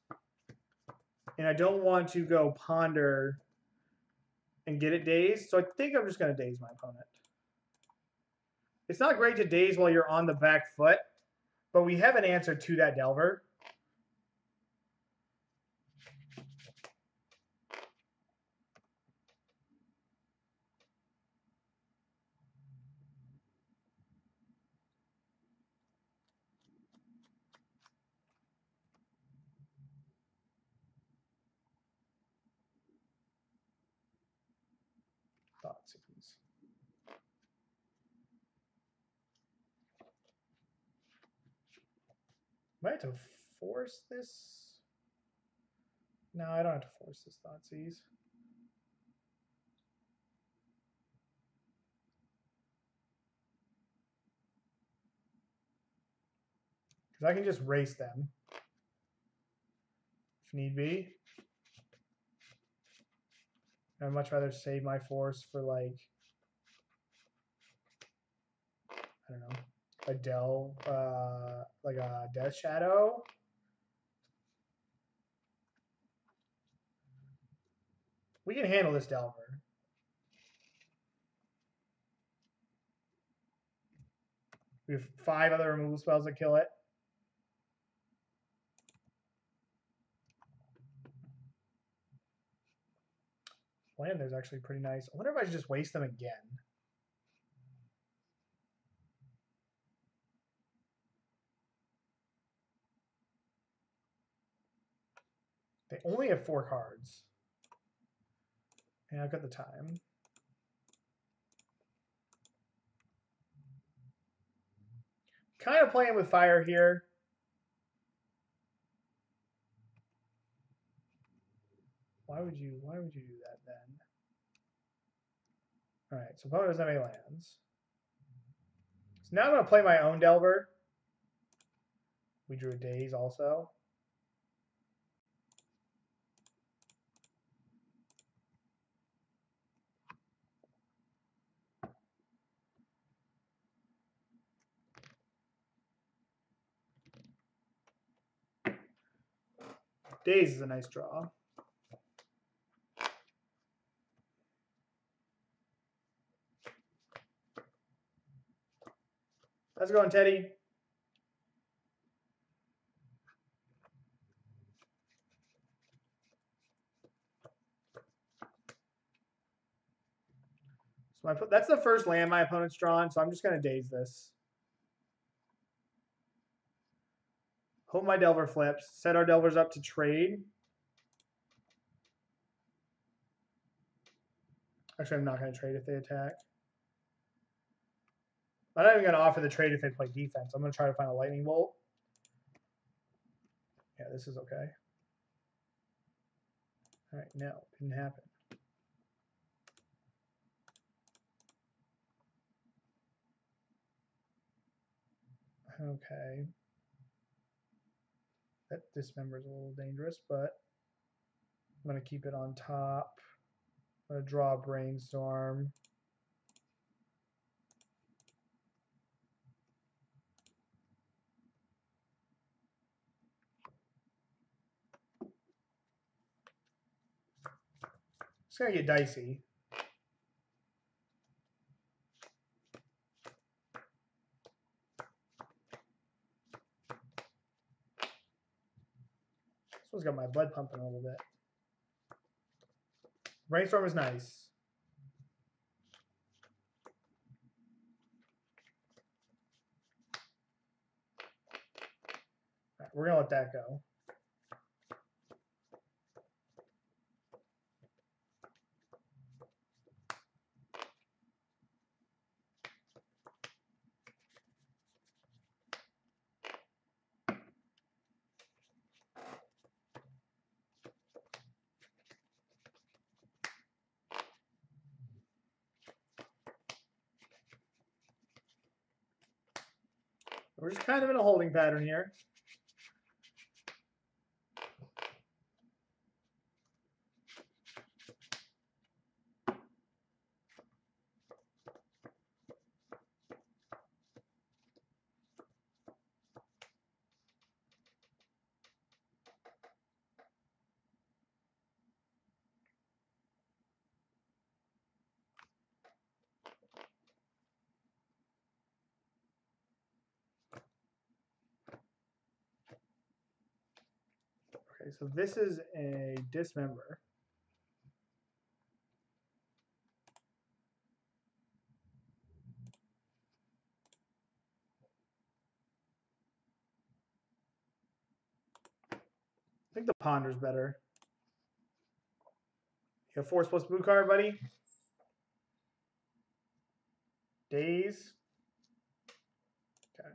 and I don't want to go ponder and get it dazed. So I think I'm just going to daze my opponent. It's not great to daze while you're on the back foot, but we have an answer to that Delver. Thoughtseize. Might have to force this. No, I don't have to force this Thoughtseize. Because I can just race them if need be. I'd much rather save my force for like I don't know, a uh, like a Death Shadow. We can handle this Delver. We have five other removal spells that kill it. land there's actually pretty nice. I wonder if I should just waste them again. They only have four cards. And I've got the time. Kind of playing with fire here. Why would you why would you do that then? Alright, so opponent doesn't have any lands. So now I'm gonna play my own Delver. We drew a daze also. Daze is a nice draw. How's it going, Teddy? So my, that's the first land my opponent's drawn, so I'm just going to daze this. Hope my Delver flips. Set our Delvers up to trade. Actually, I'm not going to trade if they attack. I'm not even going to offer the trade if they play defense. I'm going to try to find a lightning bolt. Yeah, this is okay. All right, no, didn't happen. Okay. That dismember is a little dangerous, but I'm going to keep it on top. I'm going to draw a brainstorm. It's going to get dicey. This one's got my blood pumping a little bit. Brainstorm is nice. Right, we're going to let that go. Pattern here. Okay, so this is a dismember. I think the ponder's better. You have force plus blue card, buddy. Daze. Okay.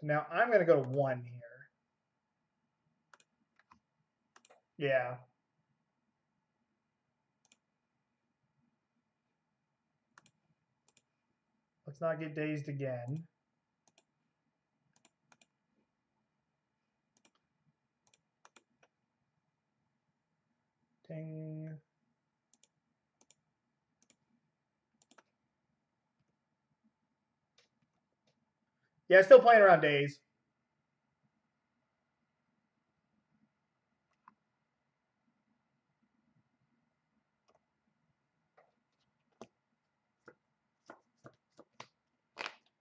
So now I'm going to go to one here. Yeah. Let's not get dazed again. Ding. Yeah, still playing around Daze.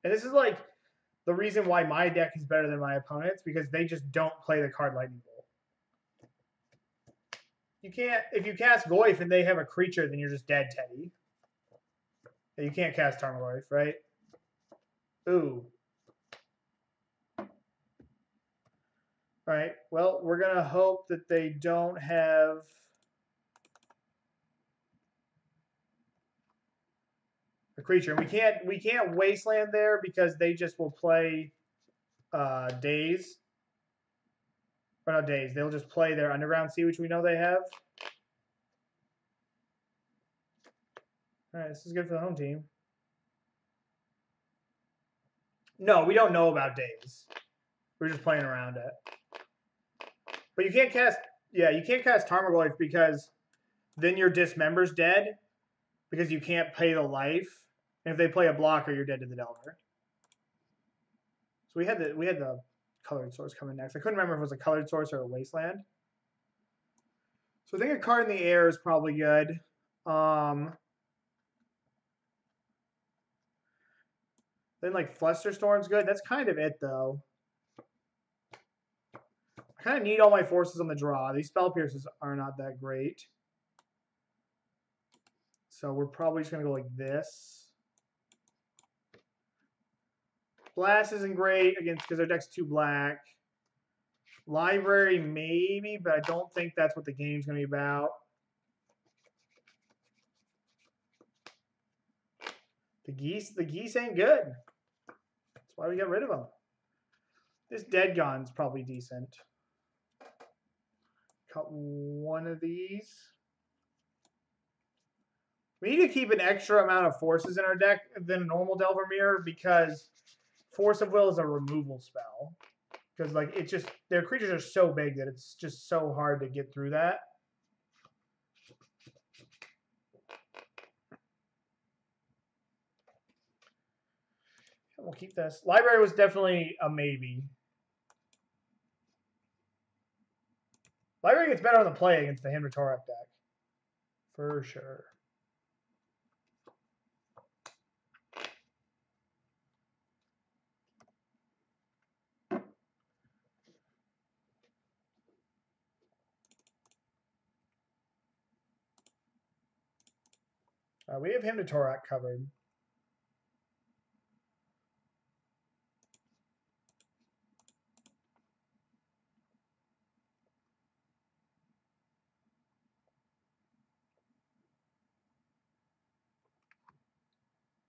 And this is like the reason why my deck is better than my opponent's because they just don't play the card Lightning Bolt. You can't if you cast Goyf and they have a creature, then you're just dead, Teddy. You can't cast Tarmogoyf, right? Ooh. All right. Well, we're gonna hope that they don't have. A creature. We can't we can't wasteland there because they just will play uh, Daze. Or not Daze. They'll just play their underground sea, which we know they have. All right, this is good for the home team. No, we don't know about Daze. We're just playing around it. But you can't cast, yeah, you can't cast Tarmogoyf because then your dismember's dead because you can't pay the life. And if they play a blocker, you're dead to the Delver. So we had the we had the colored source coming next. I couldn't remember if it was a colored source or a wasteland. So I think a card in the air is probably good. Um, then like Flusterstorm's good. That's kind of it though. I kind of need all my forces on the draw. These spell pierces are not that great. So we're probably just going to go like this. Blast isn't great against because their deck's too black. Library maybe, but I don't think that's what the game's going to be about. The geese, the geese ain't good. That's why we got rid of them. This Dead/Gone's probably decent. Cut one of these. We need to keep an extra amount of forces in our deck than a normal Delver Mirror because Force of Will is a removal spell. Because like it's just their creatures are so big that it's just so hard to get through that. We'll keep this. Library was definitely a maybe. Library gets better on the play against the Hymn to Tourach deck. For sure. Uh, we have Hymn to Tourach covered.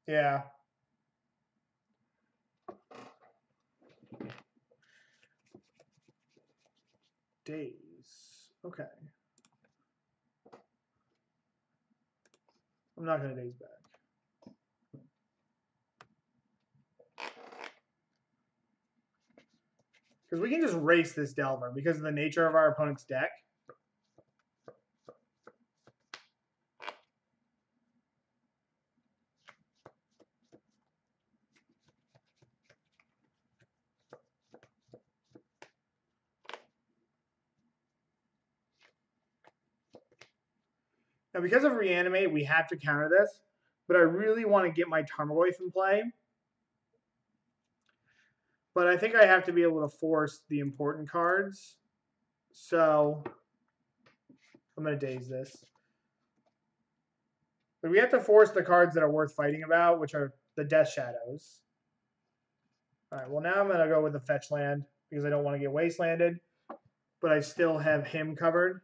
Yeah. Daze. Okay. I'm not going to daze back. Because we can just race this Delver because of the nature of our opponent's deck. Now, because of Reanimate, we have to counter this, but I really want to get my Tarmogoyf in play. But I think I have to be able to force the important cards. So I'm going to daze this. But we have to force the cards that are worth fighting about, which are the Death Shadows. All right, well, now I'm going to go with the Fetch Land because I don't want to get Wastelanded. But I still have him covered.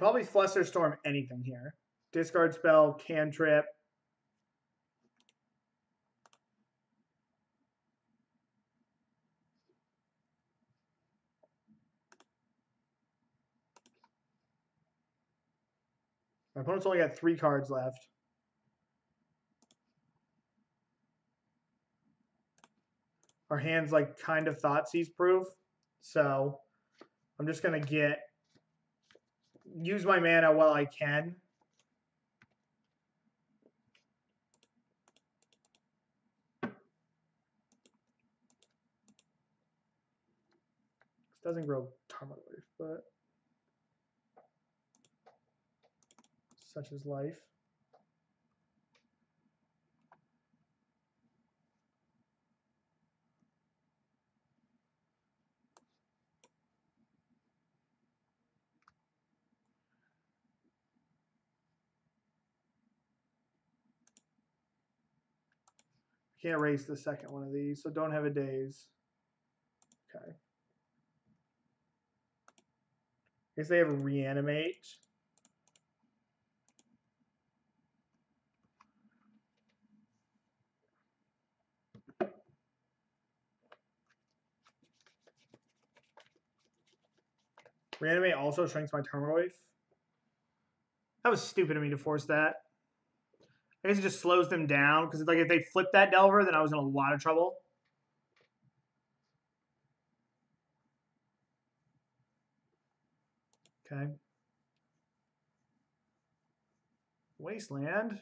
Probably Flusterstorm anything here. Discard spell, cantrip. My opponent's only got three cards left. Our hand's like kind of Thoughtseize proof. So I'm just going to get use my mana while I can. This doesn't grow Tarmogoyf, but such is life. Can't erase the second one of these, so don't have a daze. Okay. I guess they have a reanimate. Reanimate also shrinks my Tarmogoyf. That was stupid of me to force that. I guess it just slows them down because like if they flip that Delver, then I was in a lot of trouble. Okay. Wasteland.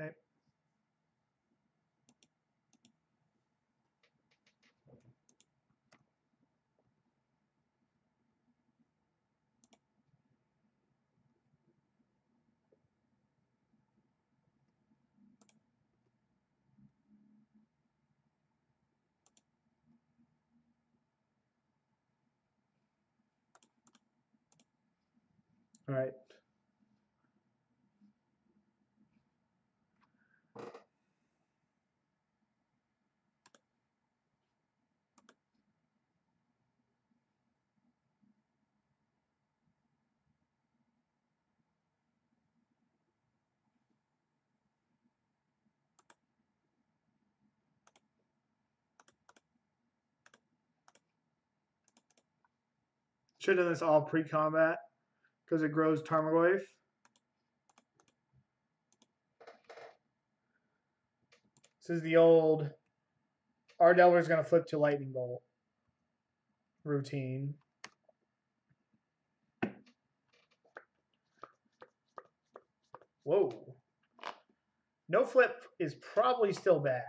Okay. All right. Should have done this all pre-combat because it grows Tarmogoyf. This is the old our Delver's gonna flip to Lightning Bolt routine. Whoa. No flip is probably still bad.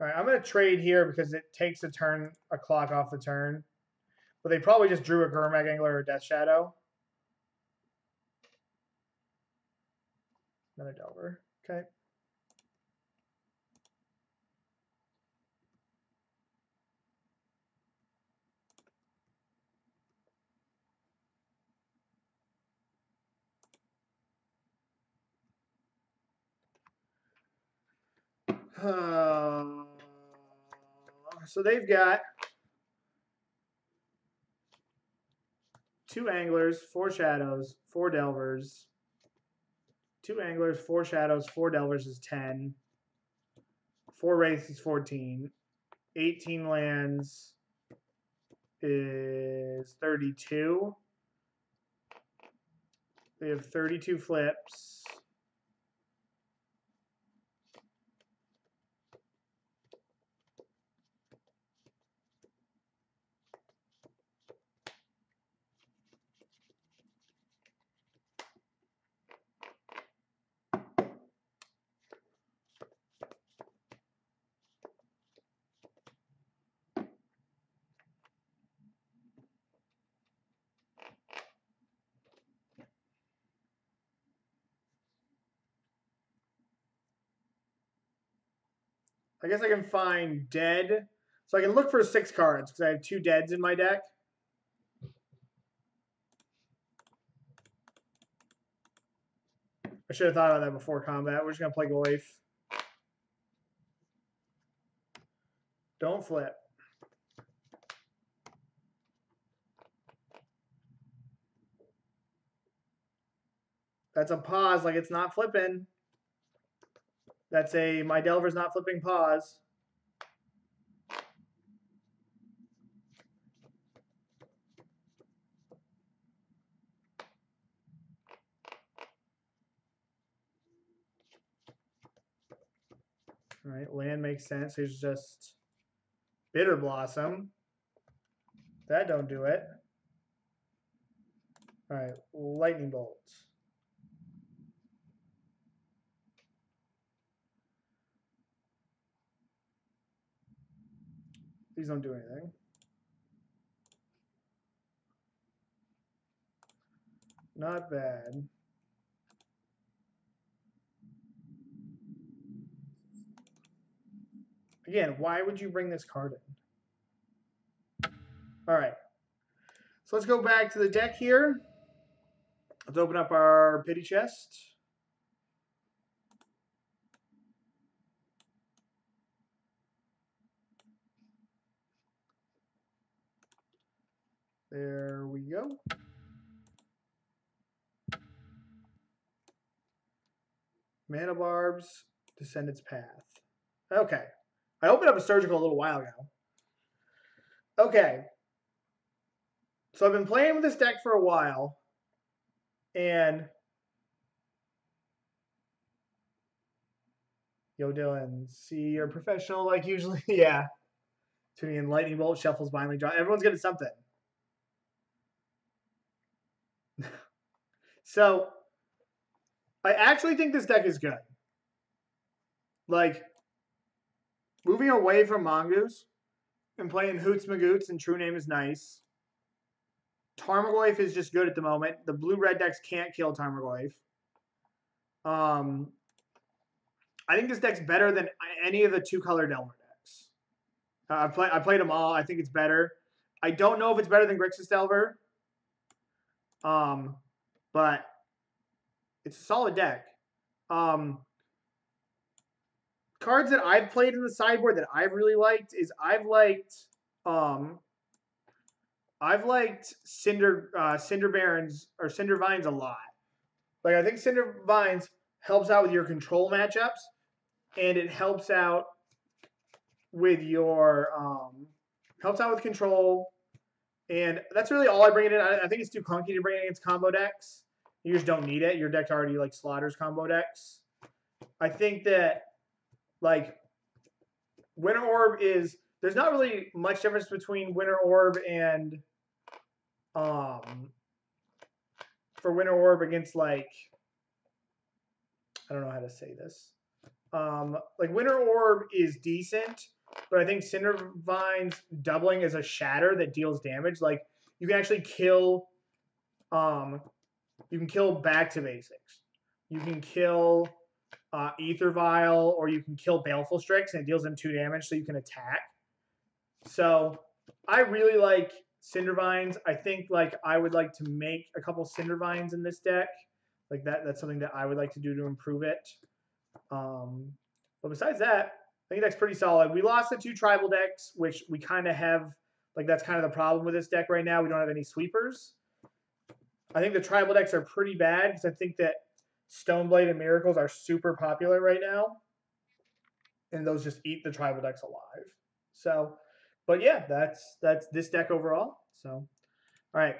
All right, I'm going to trade here because it takes a turn, a clock off the turn. But they probably just drew a Gurmag Angler or Death Shadow. Another Delver. Okay. Uh, so they've got two anglers, four shadows, four delvers. Two anglers, four shadows, four delvers is 10. Four wraiths is 14. 18 lands is 32. They have 32 flips. I guess I can find dead. So I can look for six cards because I have two deads in my deck. I should have thought about that before combat. We're just going to play Goyf. Don't flip. That's a pause like it's not flipping. That's a my Delver's not flipping pause. All right, land makes sense. Here's just Bitterblossom. That don't do it. All right, Lightning Bolt. These don't do anything. Not bad. Again, why would you bring this card in? All right. So let's go back to the deck here. Let's open up our pity chest. There we go. Mana Barbs, Descendant's Path. Okay. I opened up a surgical a little while ago. Okay. So I've been playing with this deck for a while. And Yo Dylan, see you're professional like usually. yeah. Tuning in lightning bolt, shuffles, binding draw. Everyone's getting something. So I actually think this deck is good. Like moving away from Mongoose and playing Hoots Magoots and True Name is nice. Tarmogoyf is just good at the moment. The blue red decks can't kill Tarmogoyf. Um, I think this deck's better than any of the two color Delver decks. Uh, I play I played them all. I think it's better. I don't know if it's better than Grixis Delver. Um, but it's a solid deck. Um, cards that I've played in the sideboard that I've really liked is I've liked um I've liked Cinder uh, Cinder Barons or Cinder Vines a lot. Like I think Cinder Vines helps out with your control matchups, and it helps out with your um helps out with control. And that's really all I bring it in. I, I think it's too clunky to bring it against combo decks. You just don't need it. Your deck already like slaughters combo decks. I think that like Winter Orb is there's not really much difference between Winter Orb and um for Winter Orb against like I don't know how to say this. Um like Winter Orb is decent, but I think Cinder Vine's doubling as a shatter that deals damage. Like you can actually kill um you can kill back to basics. You can kill uh, Aether Vial, or you can kill Baleful Strix, and it deals them two damage, so you can attack. So I really like Cinder Vines. I think like I would like to make a couple Cinder Vines in this deck. Like that, that's something that I would like to do to improve it. Um, but besides that, I think that's pretty solid. We lost the two tribal decks, which we kind of have. Like that's kind of the problem with this deck right now. We don't have any sweepers. I think the tribal decks are pretty bad because I think that Stoneblade and Miracles are super popular right now. And those just eat the tribal decks alive. So, but yeah, that's that's this deck overall. So, all right.